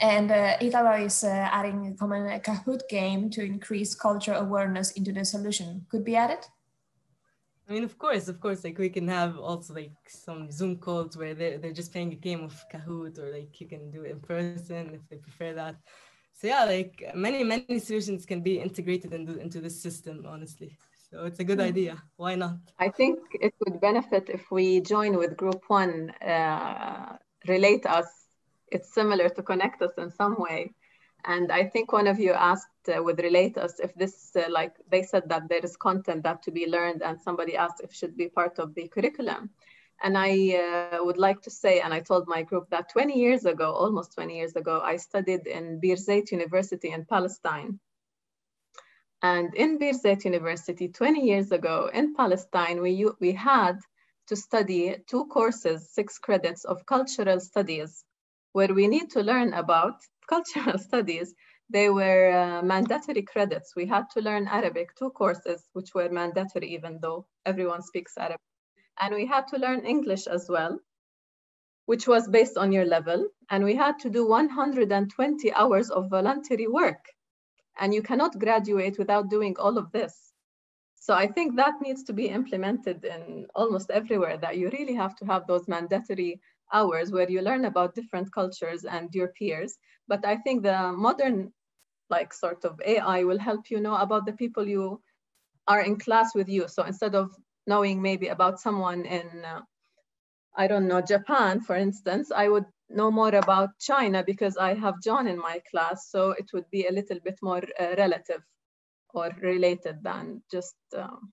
and uh, Italo is uh, adding a common Kahoot game to increase cultural awareness into the solution. Could be added? I mean, of course, of course, like we can have also like some Zoom calls where they're, they're just playing a game of Kahoot or like you can do it in person if they prefer that. So yeah, like many, many solutions can be integrated into, into this system, honestly. So it's a good hmm. idea. Why not? I think it would benefit if we join with group one, uh, relate us. It's similar to connect us in some way. And I think one of you asked uh, with relate us if this, uh, like they said that there is content that to be learned and somebody asked if should be part of the curriculum. And I uh, would like to say, and I told my group that 20 years ago, almost 20 years ago, I studied in Birzeit University in Palestine. And in Birzeit University, 20 years ago in Palestine, we, we had to study two courses, six credits of cultural studies, where we need to learn about cultural studies, they were uh, mandatory credits. We had to learn Arabic, two courses, which were mandatory, even though everyone speaks Arabic. And we had to learn English as well, which was based on your level. And we had to do 120 hours of voluntary work. And you cannot graduate without doing all of this. So I think that needs to be implemented in almost everywhere, that you really have to have those mandatory hours where you learn about different cultures and your peers. But I think the modern like sort of AI will help you know about the people you are in class with you. So instead of knowing maybe about someone in, uh, I don't know, Japan, for instance, I would know more about China because I have John in my class. So it would be a little bit more uh, relative or related than just um,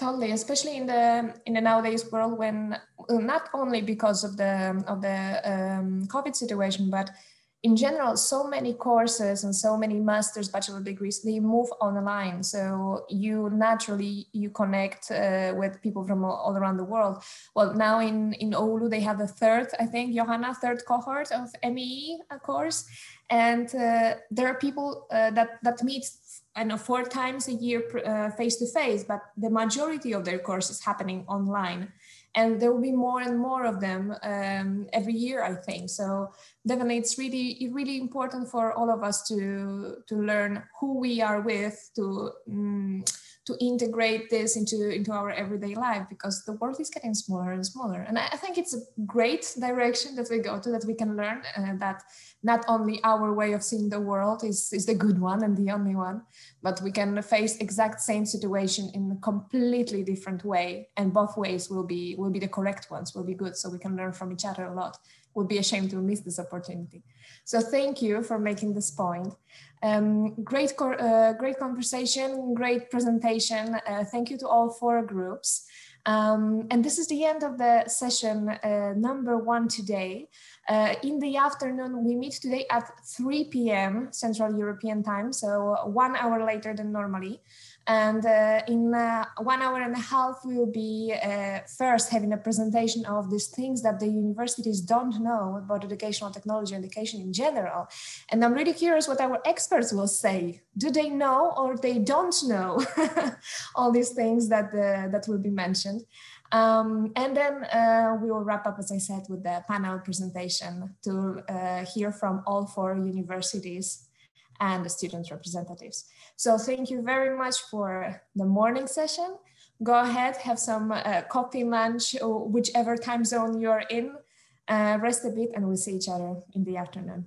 Totally, especially in the in the nowadays world when not only because of the of the um, COVID situation, but in general, so many courses and so many master's bachelor degrees they move online. So you naturally you connect uh, with people from all, around the world. Well, now in in Oulu they have the third, I think, Johanna, third cohort of MEE course, and uh, there are people uh, that that meet I know four times a year face to face, but the majority of their course is happening online. And there will be more and more of them um, every year, I think. So definitely, it's really, really important for all of us to to learn who we are with, to um, to integrate this into into our everyday life because the world is getting smaller and smaller. And I, think it's a great direction that we go to that we can learn uh, that not only our way of seeing the world is, is the good one and the only one, but we can face exact same situation in a completely different way. And both ways will be will be the correct ones, will be good. So we can learn from each other a lot. Would be ashamed to miss this opportunity. So thank you for making this point. Um, great, uh, great conversation, great presentation. Uh, thank you to all four groups. Um, and this is the end of the session uh, number one today. Uh, in the afternoon, we meet today at 3 p.m. Central European time, so one hour later than normally. And uh, in uh, one hour and a half, we will be uh, first having a presentation of these things that the universities don't know about educational technology and education in general. And I'm really curious what our experts will say. Do they know or they don't know all these things that, uh, that will be mentioned? Um, and then uh, we will wrap up, as I said, with the panel presentation to uh, hear from all four universities and the student representatives. So thank you very much for the morning session. Go ahead, have some uh, coffee, lunch, or whichever time zone you're in. Uh, rest a bit and we'll see each other in the afternoon.